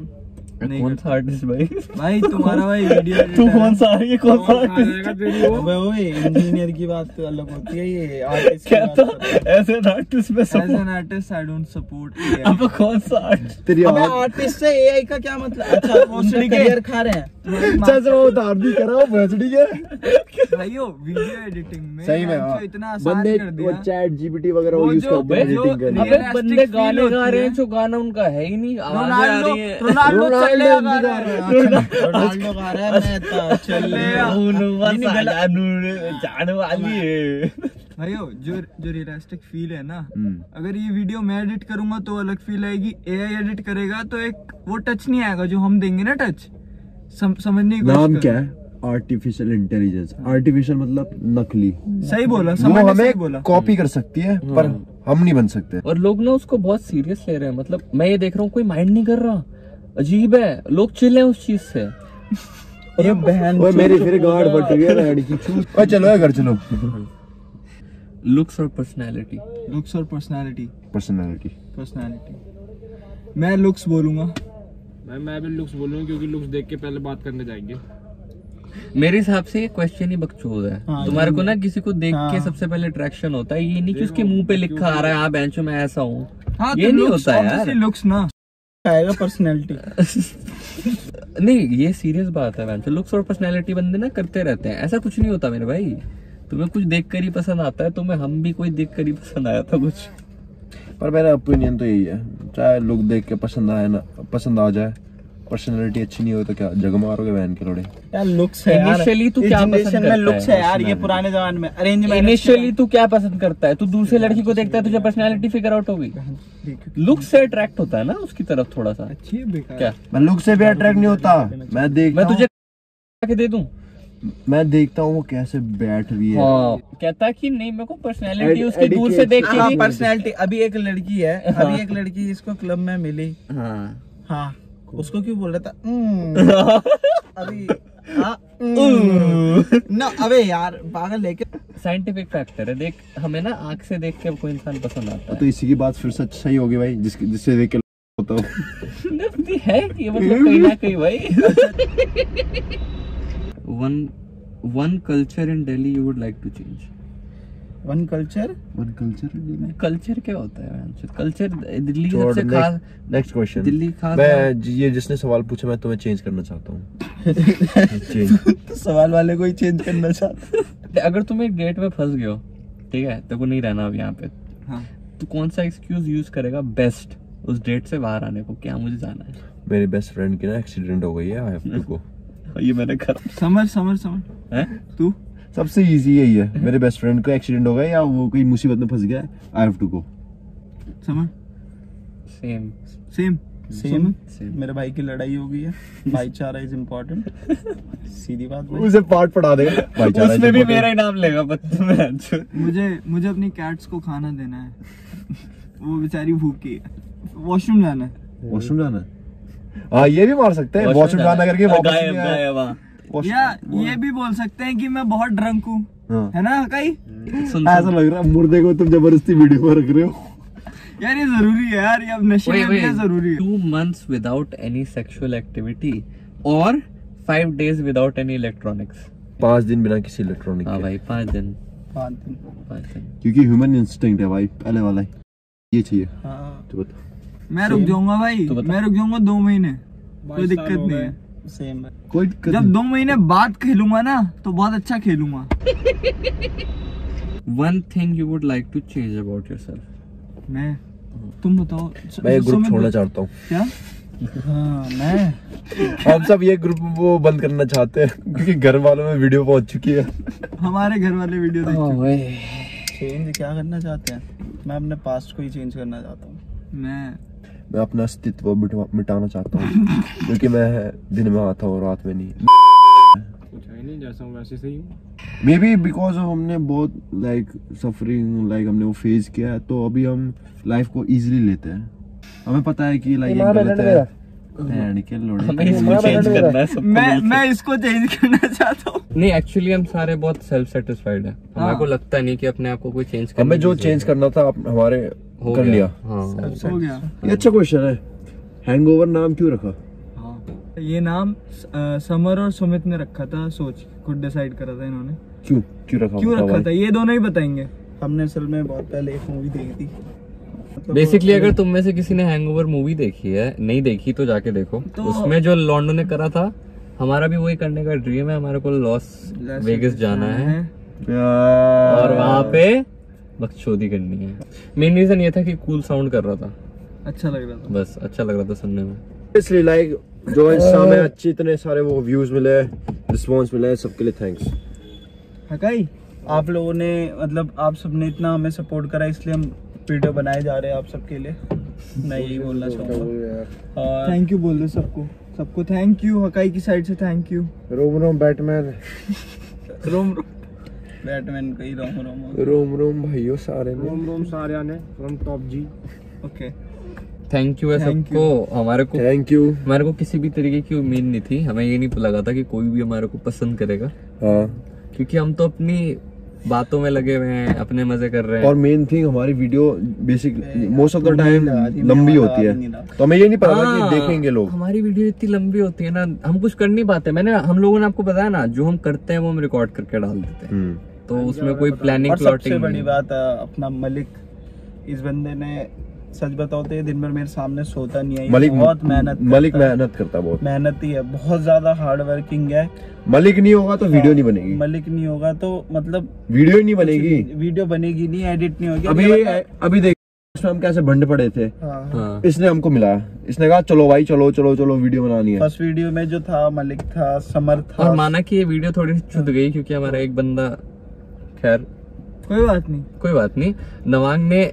कौन। सा आर्टिस्ट भाई? भाई तुम्हारा भाई वीडियो तू कौन सा ये कौन सा वो अबे ओए इंजीनियर की बात तो अलग होती है ये आर्टिस्ट क्या था। ऐसे आर्टिस्ट में एज सब an artist I don't support अब कौन सा आर्टिस्ट तेरी अबे आर्टिस्ट से एआई का क्या मतलब? अच्छा उनका करियर खा रहे हैं। अच्छा से वो उतार दी करा भैंसड़ी के भाइयों वीडियो एडिटिंग में सही में हाँ। इतना आसान बंदे कर दिया। चैट जीपीटी वगैरह वो यूज़ करते हैं एडिटिंग करने अबे बंदे गाने गा रहे हैं। जो गाना उनका है ही नहीं आवाज़ें आ रही हैं। रोनाल्डो चले गा रहा है। रोनाल्डो गा रहा है मैं तो चले जाने वाली है। भाइयों जो जो रियलिस्टिक फील है ना हम्म। अगर ये वीडियो मैं एडिट करूँगा तो अलग फील आएगी। एआई एडिट करेगा तो एक वो टच नहीं आएगा जो हम देंगे ना टच सम, समझने की नाम क्या है? आर्टिफिशियल इंटेलिजेंस आर्टिफिशियल मतलब नकली। सही बोला वो हमें बोला। कॉपी कर सकती है पर हम नहीं बन सकते। और लोग ना उसको बहुत सीरियस ले रहे हैं मतलब मैं ये देख रहा हूँ कोई माइंड नहीं कर रहा। अजीब है लोग चिल हैं उस चीज़ से। ये बहन मेरी फिर गार्ड फट है लड़की की ओए चलो घर चलो। लुक्स और पर्सनैलिटी लुक्स और पर्सनालिटी पर्सनालिटी पर्सनालिटी मैं लुक्स बोलूँगा। मैं मैं भी लुक्स बोलूँगा क्योंकि लुक्स देख के पहले बात करने जाएँगे। मेरे हिसाब से ये क्वेश्चन ही बकचोद है। हाँ, तुम्हारे को ना किसी को देख के हाँ। सबसे पहले अट्रैक्शन होता है ये नहीं कि उसके मुँह पे लिखा आ रहा है हाँ बेंचो मैं ऐसा हूँ। हाँ ये तो नहीं होता यार। looks ना। आएगा पर्सनैलिटी नहीं ये सीरियस बात है बेंचो लुक्स और पर्सनैलिटी बंदे ना करते रहते हैं। ऐसा कुछ नहीं होता मेरे भाई। तुम्हें कुछ देख कर ही पसंद आता है तुम्हें हम भी कोई देख कर ही पसंद आया था कुछ। पर मेरा ओपिनियन तो यही है चाहे लुक देख के पसंद आए ना पसंद आ जाए। पर्सनालिटी अच्छी नहीं हो तो क्या? जग मारोगे बहन के लोड़े? यार लुक्स है यार। तू क्या पसंद में लुक्स है? है यार ये पुराने जमाने में। अरेंज इनिशियली तू क्या पसंद करता है? तू दूसरे लड़की को देखता है तुझे पर्सनैलिटी फिगर आउट होगी। लुक से अट्रैक्ट होता है ना उसकी तरफ़ थोड़ा सा। अच्छी है बेकार। क्या? मैं लुक से भी अट्रैक्ट नहीं होता। मैं देखता मैं तुझे हूँ। दे दूँ? मैं देखता हूँ वो कैसे बैठ रही है। हाँ कहता कि नहीं मेरे को पर्सनैलिटी उसकी दूर से देख के हाँ पर्सनैलिटी अभी एक लड़की है हाँ। अभी एक लड़की जिसको क्लब में मिली। हाँ। हाँ। उसको। उसको क्यों बोल रहा था? "हम्म।" अभी हाँ, "हम्म।" ना अबे यार पागल लेके साइंटिफिक फैक्टर है देख हमें ना आँख से देख के कोई इंसान पसंद आता है तो इसी की बात फिर सच सही होगी भाई जिसके जिससे देख के होता हूँ। है है कि मतलब कहीं ना कहीं भाई। One one culture in Delhi you would like to change one culture one culture culture क्या होता है? कल्चर दिल्ली सबसे खास नेक्स्ट क्वेश्चन दिल्ली खास मैं ये जिसने सवाल पूछा मैं तुम्हें चेंज करना चाहता हूँ। चेंज तो सवाल वाले को ही चेंज करना चाहता अगर तुम एक डेट में फंस गए हो ठीक है? तो को नहीं रहना अब यहाँ पे। हाँ। तो कौन सा एक्सक्यूज यूज़ करेगा बेस्ट उस डेट से बाहर आने को क्या मुझे जाना है? मेरे बेस्ट फ्रेंड की ना एक्सीडेंट हो गई है आई हैव टू गो ये मैंने कर। Summer summer summer. है? तू? सबसे इजी यही है। मेरे बेस्ट फ्रेंड को एक्सीडेंट हो गया या वो कोई मुसीबत में फंस गया I have to go. Summer same same same same मेरे भाई की लड़ाई हो गई है। भाईचारा इज़ इम्पोर्टेंट सीधी बात भाई। उसे पार्ट पढ़ा देगा भाईचारा उसमें भी मेरा ही नाम लेगा बच्चों मुझे मुझे अपनी कैट्स को खाना देना है। वो बेचारी भूखी है। वॉशरूम जाना है। वॉशरूम जाना है। हाँ ये भी मार सकते हैं। वॉशरूम जाना करके वापस या ये भी बोल सकते हैं कि मैं बहुत ड्रंक हूँ। हाँ। है ना कई? सुन ऐसा लग रहा है मुर्दे को तुम ज़बरदस्ती वीडियो में रख रहे हो। यार ये ज़रूरी है यार ये अब नशे wait, में भी wait. ज़रूरी है। Two months without any sexual activity or five days without any electronics. पाँच दिन बिना किसी इलेक्ट्रॉनिक हाँ भाई पाँच दिन। पाँच दिन। पाँच दिन। क्योंकि ह्यूमन इंस्टिंक्ट है भाई पहले वाला ही। ये चाहिए। हाँ। तो बता। मैं रुक जाऊँगा भाई तू मैं रुक जाऊँगा दो महीने। कोई दिक्कत नहीं है। सेम है कोई जब दो महीने बाद खेलूँगा ना तो बहुत अच्छा खेलूँगा। One thing you would like to change about yourself मैं? तुम बताओ। मैं ग्रुप छोड़ना चाहता हूँ। क्या? हाँ मैं? हम सब ये ग्रुप वो बंद करना चाहते हैं क्योंकि घर वालों में वीडियो पहुँच चुकी है। हमारे घर वाले वीडियो देख चुके चेंज क्या करना चाहते हैं? मैं अपने पास्ट को ही चेंज करना चाहता हूँ। मैं मैं अपना अस्तित्व मिटाना चाहता हूँ क्योंकि मैं दिन में आता हूँ रात में नहीं। कुछ है नहीं जैसा सही मे बी बिकॉज़ हमने बहुत लाइक सफरिंग लाइक हमने वो फेस किया है तो अभी हम लाइफ को ईजिली लेते हैं। हमें पता है कि लाइक ये गलत है। है। सबको मैं मैं इसको चेंज करना चाहता हूँ। नहीं एक्चुअली हम सारे बहुत सेल्फ सेटिस्फाइड है। हमारे हाँ। को लगता नहीं कि अपने आप को कोई चेंज हमें जो चेंज करना था आप- हमारे कर लिया। हाँ। हो गया। ये अच्छा क्वेश्चन है। हैंगओवर नाम क्यों रखा? हाँ। ये नाम समर और सुमित ने रखा था सोच खुद डिसाइड करा था इन्होंने। क्यों? क्यों रखा क्यों रखा था? ये दोनों ही बताएँगे। हमने असल में बहुत पहले एक मूवी देखी थी। बेसिकली अगर तुम में से किसी ने हैंगओवर मूवी देखी है नहीं देखी तो जाके देखो। तो- उसमें जो लॉन्डो ने करा था हमारा भी वही करने का ड्रीम है हमारे को लॉस वेगस जाना है। और वहाँ पे बकचोदी करनी है। मेन रीजन ये था कि कूल साउंड कर रहा था। अच्छा लग रहा था। बस अच्छा लग रहा था सुनने में। इसलिए लाइक जो इंस्टा में अच्छे इतने सारे वो व्यूज़ मिले रिस्पॉन्स मिले सबके लिए थैंक्स हकाई आप लोगों ने मतलब आप सबने इतना हमें सपोर्ट करा इसलिए हम वीडियो बनाए जा रहे हैं आप सबके लिए। मैं यही बोलना चाहूँगा। और थैंक यू बोल दो सबको। सबको थैंक यू हकाई की साइड से थैंक यू रोम रोम बैटमैन। रोम बैटमैन का ही रोम रोम रोम रोम भाइयों सारे ने रोम रोम सारे आने फ्रॉम टॉप जी ओके थैंक यू है सबको। हमारे को थैंक यू हमारे को किसी भी तरीके की उम्मीद नहीं थी। हमें ये नहीं लगा था कि कोई भी हमारे को पसंद करेगा। हाँ। क्योंकि हम तो अपनी बातों में लगे हुए हैं अपने मज़े कर रहे हैं। और मेन थिंग हमारी video basic most of the time लंबी होती है। तो हमें ये नहीं पता हाँ, कि देखेंगे लोग। हमारी वीडियो इतनी लंबी होती है ना हम कुछ कर नहीं पाते। मैंने हम लोगों ने आपको बताया ना जो हम करते हैं वो हम रिकॉर्ड करके डाल देते हैं। हम्म। तो उसमें कोई प्लानिंग सबसे बड़ी बात अपना मलिक इस बंदे ने सच बताओ तो ये दिन भर मेरे सामने सोता नहीं है। मलिक बहुत मेहनत मलिक मेहनत करता है बहुत। मेहनती है बहुत ज़्यादा हार्ड वर्किंग है। मलिक नहीं होगा तो वीडियो नहीं बनेगी। मलिक नहीं होगा तो मतलब वीडियो नहीं बनेगी। वीडियो बनेगी नहीं एडिट नहीं होगी। अभी अभी देख हम कैसे भंड पड़े थे। हाँ हाँ। इसने हमको मिला। इसने कहा चलो भाई चलो चलो चलो वीडियो बनानी है। फ़र्स्ट वीडियो में जो था मलिक था समर था। और माना कि ये वीडियो थोड़ी सी छुट गई क्योंकि हमारा एक बंदा खैर कोई बात नहीं। कोई बात नहीं। नवांग ने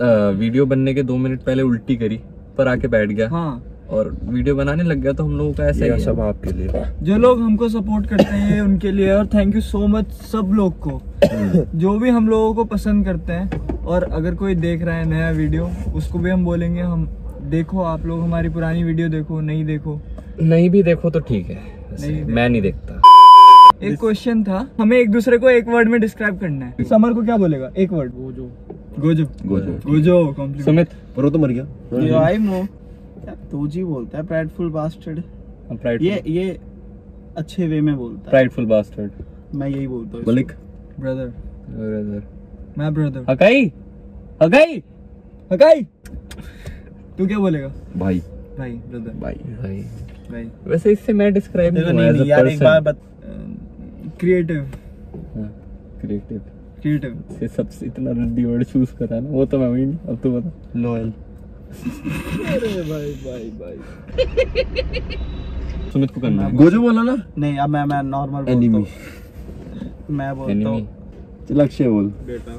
वीडियो बनने के दो मिनट पहले उल्टी करी पर आके बैठ गया। हाँ। और वीडियो बनाने लग गया तो हम लोगों का ऐसा ही सब आपके लिए जो लोग हमको सपोर्ट करते हैं उनके लिए और थैंक यू सो मच सब लोग को। जो भी हम लोगों को पसंद करते हैं और अगर कोई देख रहा है नया वीडियो उसको भी हम बोलेंगे हम देखो आप लोग हमारी पुरानी वीडियो देखो नहीं देखो। नहीं भी देखो तो ठीक है। नहीं मैं नहीं देखता। एक क्वेश्चन था हमें एक दूसरे को एक वर्ड में डिस्क्राइब करना है। समर को क्या बोलेगा? एक word Gojo. Gojo. Gojo. Gojo compliment Sumit पर वो तो मर गया। ये आई नो तू जी बोलता है प्राइडफुल बास्टर्ड ये ये अच्छे वे में बोलता है। प्राइडफुल बास्टर्ड मैं यही बोलता हूँ। मलिक। ब्रदर मैं ब्रदर हकाई? हकाई? हकाई? तू क्या बोलेगा? भाई। भाई ब्रदर भाई भाई। भाई। वैसे इससे मैं डिस्क्राइब नहीं नहीं नहीं यार एक बार बत क्रिएटिव क्रिएटिव क्रिएटिव से सबसे इतना रद्दी वर्ड चूज़ करा ना वो तो मैं वही नहीं अब तो बता। लॉयल अरे भाई भाई भाई। सुमित को करना है। गोजो बोला ना? नहीं अब मैं मैं नॉर्मल बोलता एनिमी मैं बोलता हूँ। लक्ष्य बोल। बेटा।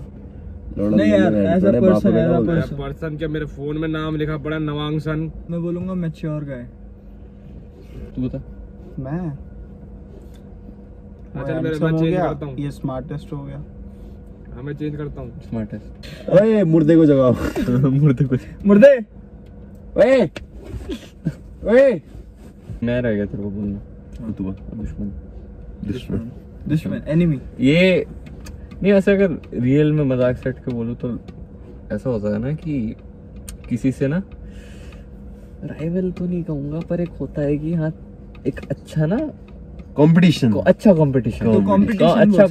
नहीं यार, ऐसा बाप ऐसा बोलता पर्सन के मेरे फ़ोन में नाम लिखा पड़ा नवांग सन। मैं बोलूँगा मैच्योर गाय तू बता। मैं? अच्छा वो मेरे handsome मैं हो चेंज करता हूँ। ये स्मार्टेस्ट हो गया। हाँ मैं चेंज करता हूँ। स्मार्टेस्ट ओए मुर्दे को जगाओ। मुर्दे कुछ मुर्दे! ओए! ओए! मैं रह गया तेरे को बोलना। तू बोल दुश्मन। दुश्मन। दुश्मन। एनिमी ये नहीं वैसे अगर रियल में मज़ाक सेट के बोलूँ तो ऐसा होता है ना कि किसी से ना राइवल तो नहीं कहूँगा पर एक होता है कि हाँ एक अच्छा ना कंपटीशन अच्छा कंपटीशन तो अच्छा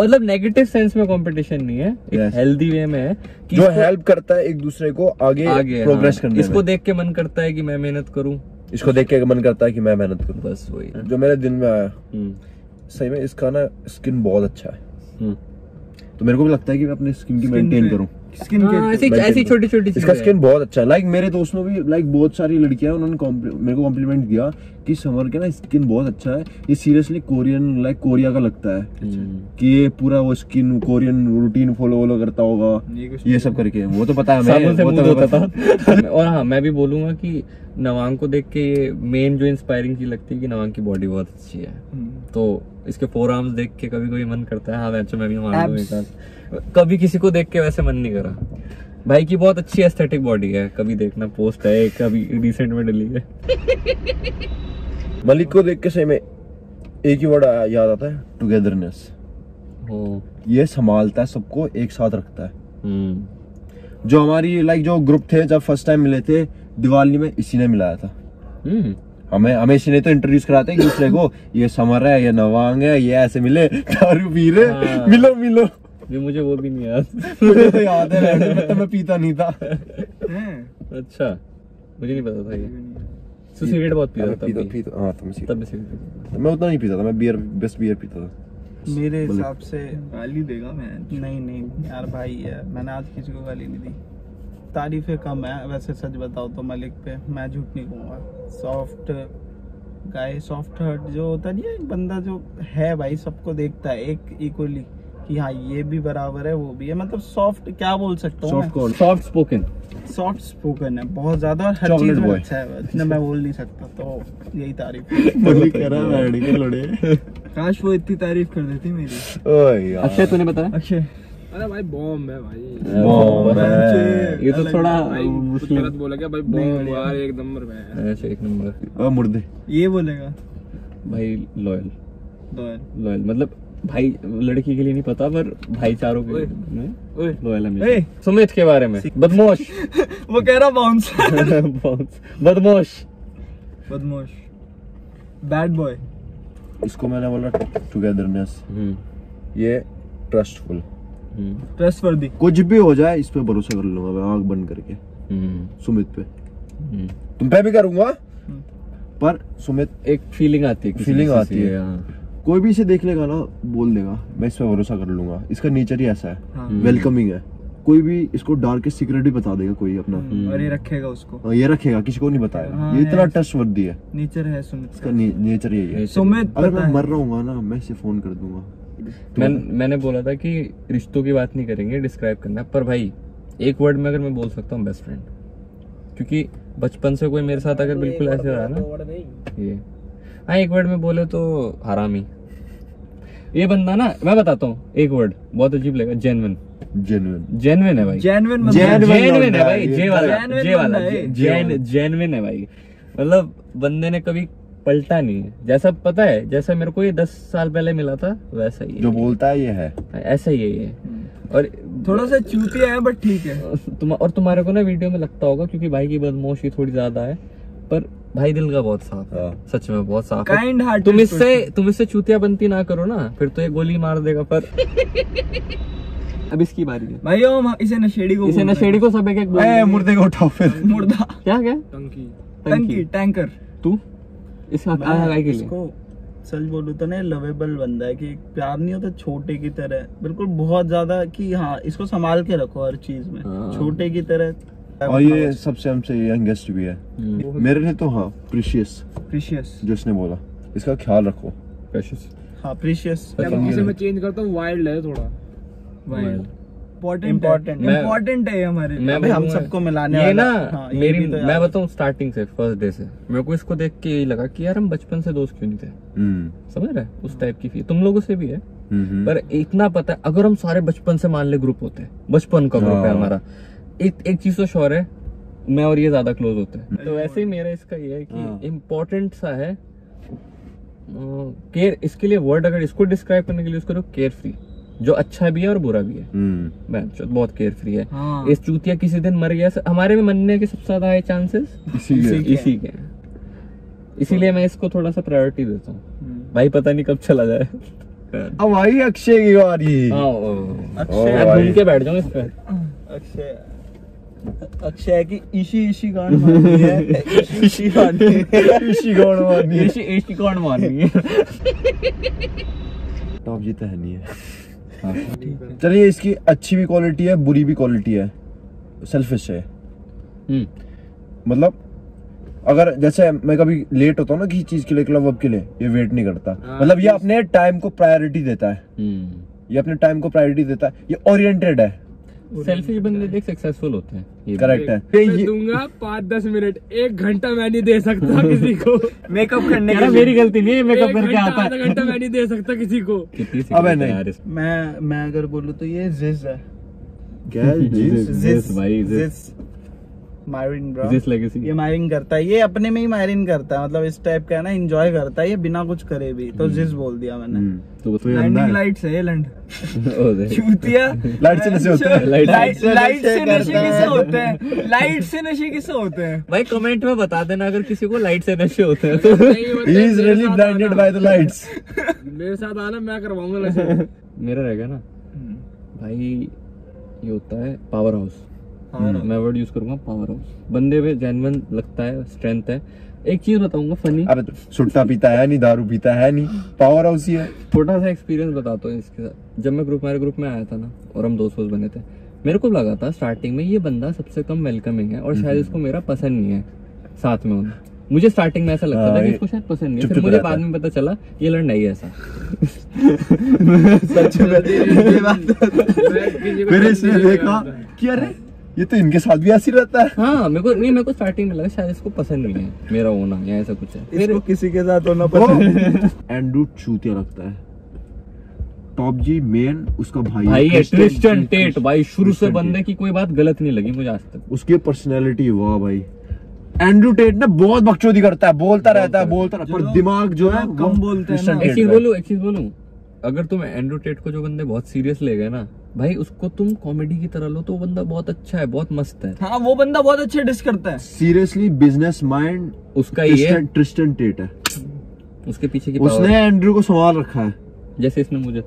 मतलब नेगेटिव सेंस में कंपटीशन नहीं है. एक हेल्दी वे में है कि जो हेल्प करता है एक दूसरे को आगे, आगे प्रोग्रेस हाँ, करने इसको देख के मन करता है कि मैं मेहनत करूँ। इसको देख के मन करता है कि मैं मेहनत करूँ। बस वही। जो मेरे दिन में आया। हम्म, सही में इसका ना स्किन बहुत अच्छा है। हम्म। तो मेरे को भी लगता है कि मैं अपनी स्किन की मेंटेन करूँ। स्किन हाँ, के ऐसी maintain ऐसी करूँ। छोटी छोटी इसका स्किन बहुत अच्छा है लाइक मेरे दोस्त भी लाइक बहुत सारी लड़कियाँ हैं, उन्होंने मेरे को कॉम्प्लीमेंट दिया कि समर के ना स्किन बहुत अच्छा है ये सीरियसली कोरियन लाइक कोरिया का लगता है हम्म। कि ये पूरा वो स्किन कोरियन रूटीन फॉलो वॉलो करता होगा ये सब करके वो तो पता है से वो तो पता- और हाँ मैं भी बोलूँगा कि नवांग को देख के ये मेन जो इंस्पायरिंग चीज़ लगती है कि नवांग की बॉडी बहुत अच्छी है हम्म। तो इसके फोर आर्म्स देख के कभी कभी मन करता है हाँ मैं मैं भी मार दूँ Abs. एक आध। कभी किसी को देख के वैसे मन नहीं करा। भाई की बहुत अच्छी एस्थेटिक बॉडी है। कभी देखना पोस्ट है कभी रिसेंट में डली है। मलिक को देख के सही में एक ही वर्ड याद आता है टुगेदरनेस ये संभालता है सबको एक साथ रखता है। हम्म। जो हमारी लाइक जो ग्रुप थे जब फ़र्स्ट टाइम मिले थे दिवाली में इसी ने मिलाया था। हम्म। हमें हमें इसी ने तो इंट्रोड्यूस कराते एक दूसरे को ये समर है ये नवांग है ये ऐसे मिले दारू पी रहे हाँ। मिलो मिलो। भी मुझे वो भी नहीं याद। मुझे तो याद है में तो मैं पीता नहीं था। अच्छा मुझे नहीं पता था ये। तो सिगरेट बहुत पीता था पीता पीता हाँ तुम तब भी सिगरेट मैं उतना नहीं पीता था मैं बियर बेस्ट बियर पीता था। मेरे हिसाब से गाली देगा मैं। नहीं नहीं यार भाई है मैंने आज किसी को गाली नहीं दी। तारीफें कम है वैसे सच बताओ तो मलिक पे मैं झूठ नहीं कहूँगा सॉफ्ट गाय सॉफ्ट हर्ट जो होता नहीं है एक बंदा जो है भाई सबको देखता है एक इक्वली कि हाँ ये भी बराबर है वो भी है। मतलब सॉफ्ट क्या बोल सकता हूँ सॉफ्ट स्पोकन सॉफ्ट स्पोकन है। बहुत ज़्यादा और हर चीज़ में अच्छा है। इतना मैं बोल नहीं सकता तो यही तारीफ़ लड़े। काश वो इतनी तारीफ़ कर देती मेरी। अक्षय तूने बताया? अक्षय। अरे भाई बॉम्ब है भाई। बॉम्ब है। ये तो थोड़ा कुछ गलत बोला क्या? भाई बॉम्ब यार एक नंबर में है। अच्छा एक नंबर। ओ मुर्दे। ये बोलेगा। भाई लॉयल लॉयल लॉयल मतलब भाई लड़की के लिए नहीं पता पर भाईचारों के लिए। हमेशा सुमित के बारे में। बदमाश। वो कह रहा बाउंस Bounce. बदमाश। बदमाश। बैड बॉय इसको मैंने बोला टुगेदरनेस हम्म, ये ट्रस्टफुल हम्म, ट्रस्टवर्दी कुछ भी हो जाए इस पे भरोसा कर लूँगा मैं आँख बंद करके। हम्म, सुमित पे। तुम पे भी करूँगा? पर सुमित एक फीलिंग आती है किसी आती है। कोई भी इसे देख लेगा ना बोल देगा मैं इस पर भरोसा कर लूँगा। इसका नेचर ही ऐसा है। हाँ। वेलकमिंग है। कोई भी इसको डार्क सीक्रेट भी बता देगा कोई अपना। हम्म, और ये रखेगा उसको। हाँ, ये रखेगा किसी को नहीं बताएगा। हाँ, ये इतना है। ट्रस्टवर्दी है। नेचर है सुमित इसका का। ने, नेचर यही है। सुमित अगर मैं मर रहा हूँ ना मैं इसे फ़ोन कर दूँगा। मैं मैंने बोला था कि रिश्तों की बात नहीं करेंगे डिस्क्राइब करना। पर भाई एक वर्ड में अगर मैं बोल सकता हूँ बेस्ट फ्रेंड क्योंकि बचपन से कोई मेरे साथ अगर बिल्कुल ऐसे रहा ना। ये। हाँ एक वर्ड में बोले तो हरामी। ये बंदा ना मैं बताता हूँ एक वर्ड बहुत अजीब लगेगा जेनविन जेन्युइन जेनविन है भाई। जेन्युइन जेनविन है भाई जे वाला जे वाला बंदा जेन जेनविन है भाई। मतलब बंदे ने कभी पलटा नहीं है। जैसा पता है जैसा मेरे को ये दस साल पहले मिला था वैसा ही जो बोलता है ये है। ऐसा ही है ये। और थोड़ा सा चूतिया है बट ठीक है। तुम और तुम्हारे को ना वीडियो में लगता होगा क्योंकि भाई की बदमोशी थोड़ी ज़्यादा है। पर भाई दिल का बहुत साफ़ है। हाँ। सच में बहुत साफ़ है। काइंड हार्ट तुम इससे तुम इससे चूतिया बनती ना करो ना फिर तो ये गोली मार देगा पर अब इसकी बारी है। भाई हम इसे नशेड़ी को इसे नशेड़ी को सब एक एक ए, मुर्दे को उठाओ फिर। मुर्दा। क्या क्या? टंकी। टंकी टैंकर। तू? इसका कहा है के लिए। इसको सच बोलूँ तो ना लवेबल बंदा है कि प्यार नहीं होता छोटे की तरह। बिल्कुल बहुत ज़्यादा कि हाँ इसको संभाल के रखो हर चीज़ में। हाँ। छोटे की तरह और ये सबसे हमसे यंगेस्ट भी है। हम्म, मेरे लिए तो हाँ प्रीशियस प्रीशियस जो इसने बोला। इसका ख्याल रखो। Precious. हाँ प्रीशियस इसे मैं चेंज करता हूँ वाइल्ड है थोड़ा। वाइल्ड इम्पोर्टेंट है। इम्पोर्टेंट है हमारे मैं हम सबको मिलाने ये ना हाँ, मेरी तो मैं बताऊँ स्टार्टिंग से फ़र्स्ट डे से। मेरे को इसको देख के यही लगा कि यार हम बचपन से दोस्त क्यों नहीं थे? हम्म। समझ रहे उस टाइप की फ़ी तुम लोगों से भी है। हम्म, पर इतना पता है अगर हम सारे बचपन से मान ले ग्रुप होते हैं बचपन का ग्रुप है हाँ। हमारा एक एक चीज़ तो श्योर है मैं और ये ज़्यादा क्लोज होते हैं। तो वैसे ही मेरा इसका ये है हाँ। कि इम्पोर्टेंट सा है केयर इसके लिए वर्ड अगर इसको डिस्क्राइब करने के लिए उसको केयर फ्री जो अच्छा भी है और बुरा भी है। हम्म। मैं बहुत केयर फ्री है। हाँ। इस चूतिया किसी दिन मर गया हमारे में मरने के सबसे ज़्यादा हाई चांसेस इसीलिए के इसी के इसीलिए मैं इसको थोड़ा सा प्रायोरिटी देता हूँ। हम्म। भाई पता नहीं कब चला जाए। अब आई अक्षय की बारी। हाँ, भाई। घूम के बैठ जाऊँ इस पे अक्षय। अक्षय की इशी इशी गान मारनी है? इशी इशी गान ऋषि मारनी है। मारनी है? टॉप जी तो है नहीं है। चलिए इसकी अच्छी भी क्वालिटी है बुरी भी क्वालिटी है। सेल्फिश है। हम्म, मतलब अगर जैसे मैं कभी लेट होता हूँ ना किसी चीज़ के लिए क्लब वब के लिए ये वेट नहीं करता। मतलब ये अपने टाइम को प्रायोरिटी देता है। हम्म। ये अपने टाइम को प्रायोरिटी देता है। ये ओरिएंटेड है। सेल्फिश बंदे देख सक्सेसफुल होते हैं ये करेक्ट है। मैं दूँगा पाँच दस मिनट एक घंटा मैं नहीं दे सकता किसी को। मेकअप करने का मेरी गलती नहीं है मेकअप करके आता है? घंटा मैं नहीं दे सकता किसी को। अब है नहीं। मैं मैं अगर बोलूँ तो ये जिज है। क्या? भाई मायरिन ब्रो जिस लेगेसी ये मायरिंग करता है। ये अपने में ही मायरिन करता है। मतलब इस टाइप का है ना एंजॉय करता है। ये बिना कुछ करे भी। तो जिस बोल दिया मैंने। हम्म, तो तो लैंडिंग लाइट्स है। लैंड चूतिया। लाइट से नशे होते हैं। लाइट से नशे है। होते हैं? लाइट से नशे किसे होते हैं? भाई कमेंट में बता देना अगर किसी को लाइट से नशे होते हैं तो। really साथ blinded आना। by the lights. मेरे साथ आना मैं करवाऊँगा नशे मेरा रह गया ना भाई ये होता है पावर हाउस मैं वर्ड यूज़ करूँगा पावर हाउस बंदे पे जेन्युइन लगता है स्ट्रेंथ है। एक चीज़ बताऊँगा फनी अबे तो सुट्टा पीता है नहीं दारू पीता है नहीं पावर हाउस ही है। छोटा सा एक्सपीरियंस बताता हूँ इसके साथ। जब मैं ग्रुप मेरे ग्रुप में आया था ना और हम दोस्त दोस्त बने थे मेरे को लगा था स्टार्टिंग में ये बंदा सबसे कम वेलकमिंग है और शायद इसको मेरा पसंद नहीं है साथ में होना। मुझे स्टार्टिंग में ऐसा लगता हाँ, था कि इसको शायद पसंद नहीं है। फिर मुझे बाद में पता चला ये लड़ना ही ऐसा। सच में। ये बात मैं फिर इसने देखा कि अरे ये तो इनके साथ भी ऐसी रहता है। हाँ मेरे को नहीं मेरे को स्टार्टिंग में लगा शायद इसको पसंद नहीं है मेरा होना या ऐसा कुछ है। इसको किसी के साथ होना पसंद एंड्रू चूतिया लगता है। टॉप जी मेन उसका भाई भाई है ट्रिस्टन टेट भाई शुरू से बंदे की कोई बात गलत नहीं लगी मुझे आज तक। उसकी पर्सनैलिटी वाह भाई। एंड्रू टेट ना बहुत बकचोदी करता है बोलता रहता है बोलता रहता है पर दिमाग जो है कम बोलते हैं एक चीज़ बोलूँ एक चीज़ बोलूँ अगर तुम एंड्रू टेट को जो बंदे बहुत सीरियस ले गए ना भाई उसको तुम कॉमेडी की तरह लो तो वो बंदा बहुत अच्छा है बहुत मस्त है। हाँ वो बंदा बहुत अच्छे डिस करता है। सीरियसली बिज़नेस माइंड उसका ये ट्रिस्टन ट्रिस्टन टेट है। उसके पीछे की उसने एंड्रू को संभाल रखा है। जैसे इसने मुझे।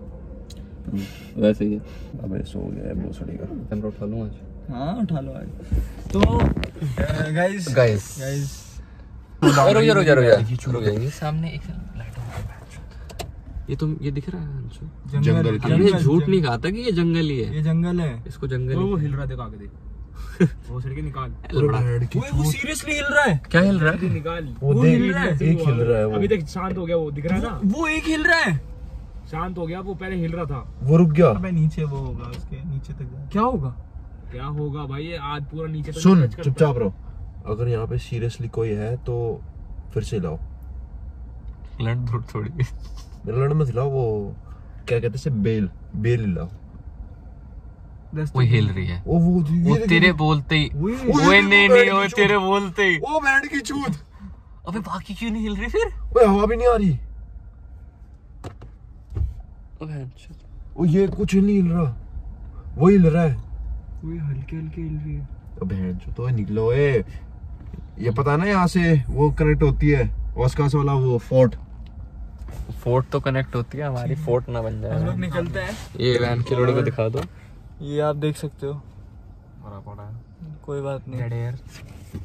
वैसे ही अबे सो गया है भोसड़ी का कैमरा उठा लूँ आज? हाँ उठा लो आज। तो गाइस गाइस गाइस रुक जा रुक जा रुक जा। रुक जा ये सामने एक ये तुम ये दिख रहा है जंगल के। हमने झूठ नहीं कहा था कि ये जंगल ही है। ये जंगल है। इसको जंगल वो हिल रहा देखो आगे देख। वो सड़के निकाल। वो वो सीरियसली हिल रहा है। क्या हिल रहा है? निकाल। वो वो हिल रहा है, एक हिल रहा है अभी तक शांत हो गया वो दिख रहा है ना? वो एक हिल रहा है। शांत हो गया वो पहले हिल रहा था। वो रुक गया। अबे नीचे वो होगा उसके नीचे तक क्या होगा? क्या होगा भाई ये आज पूरा नीचे सुन चुपचाप रहो। अगर यहाँ पे सीरियसली कोई है तो फिर से लाओ। लड़ थोड़ी। लड़ मत लाओ वो क्या कहते हैं बेल बेल लाओ वो हिल रही है। ओ वो वो तेरे बोलते ही वो ओए नहीं नहीं वो तेरे बोलते ही। ओ बैंड की चूत अबे बाकी क्यों नहीं हिल रही फिर? ओए हवा भी नहीं आ रही। अबे अच्छा। ओ ये कुछ नहीं हिल रहा। वो हिल रहा है। वो हल्के हल्के हिल रही है। बहन चो तो निकलो ए ये पता ना यहाँ से वो कनेक्ट होती है ऑस्कास वाला वो फोर्ट। फोर्ट तो कनेक्ट होती है हमारी फोर्ट ना बन हम लोग जाए निकलते हैं। ये वैन की रोड पे दिखा दो। ये आप देख सकते हो। बड़ा पड़ा है। कोई बात नहीं।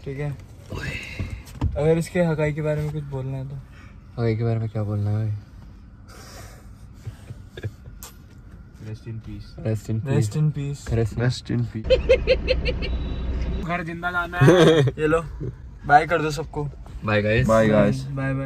ठीक है। अगर इसके हकाई के बारे में कुछ बोलना है तो। आगे के बारे में क्या बोलना है भाई? Rest in peace rest in rest in peace rest in peace घर ज़िंदा जाना है। ये लो। बाय कर दो सबको। Bye guys bye guys bye bye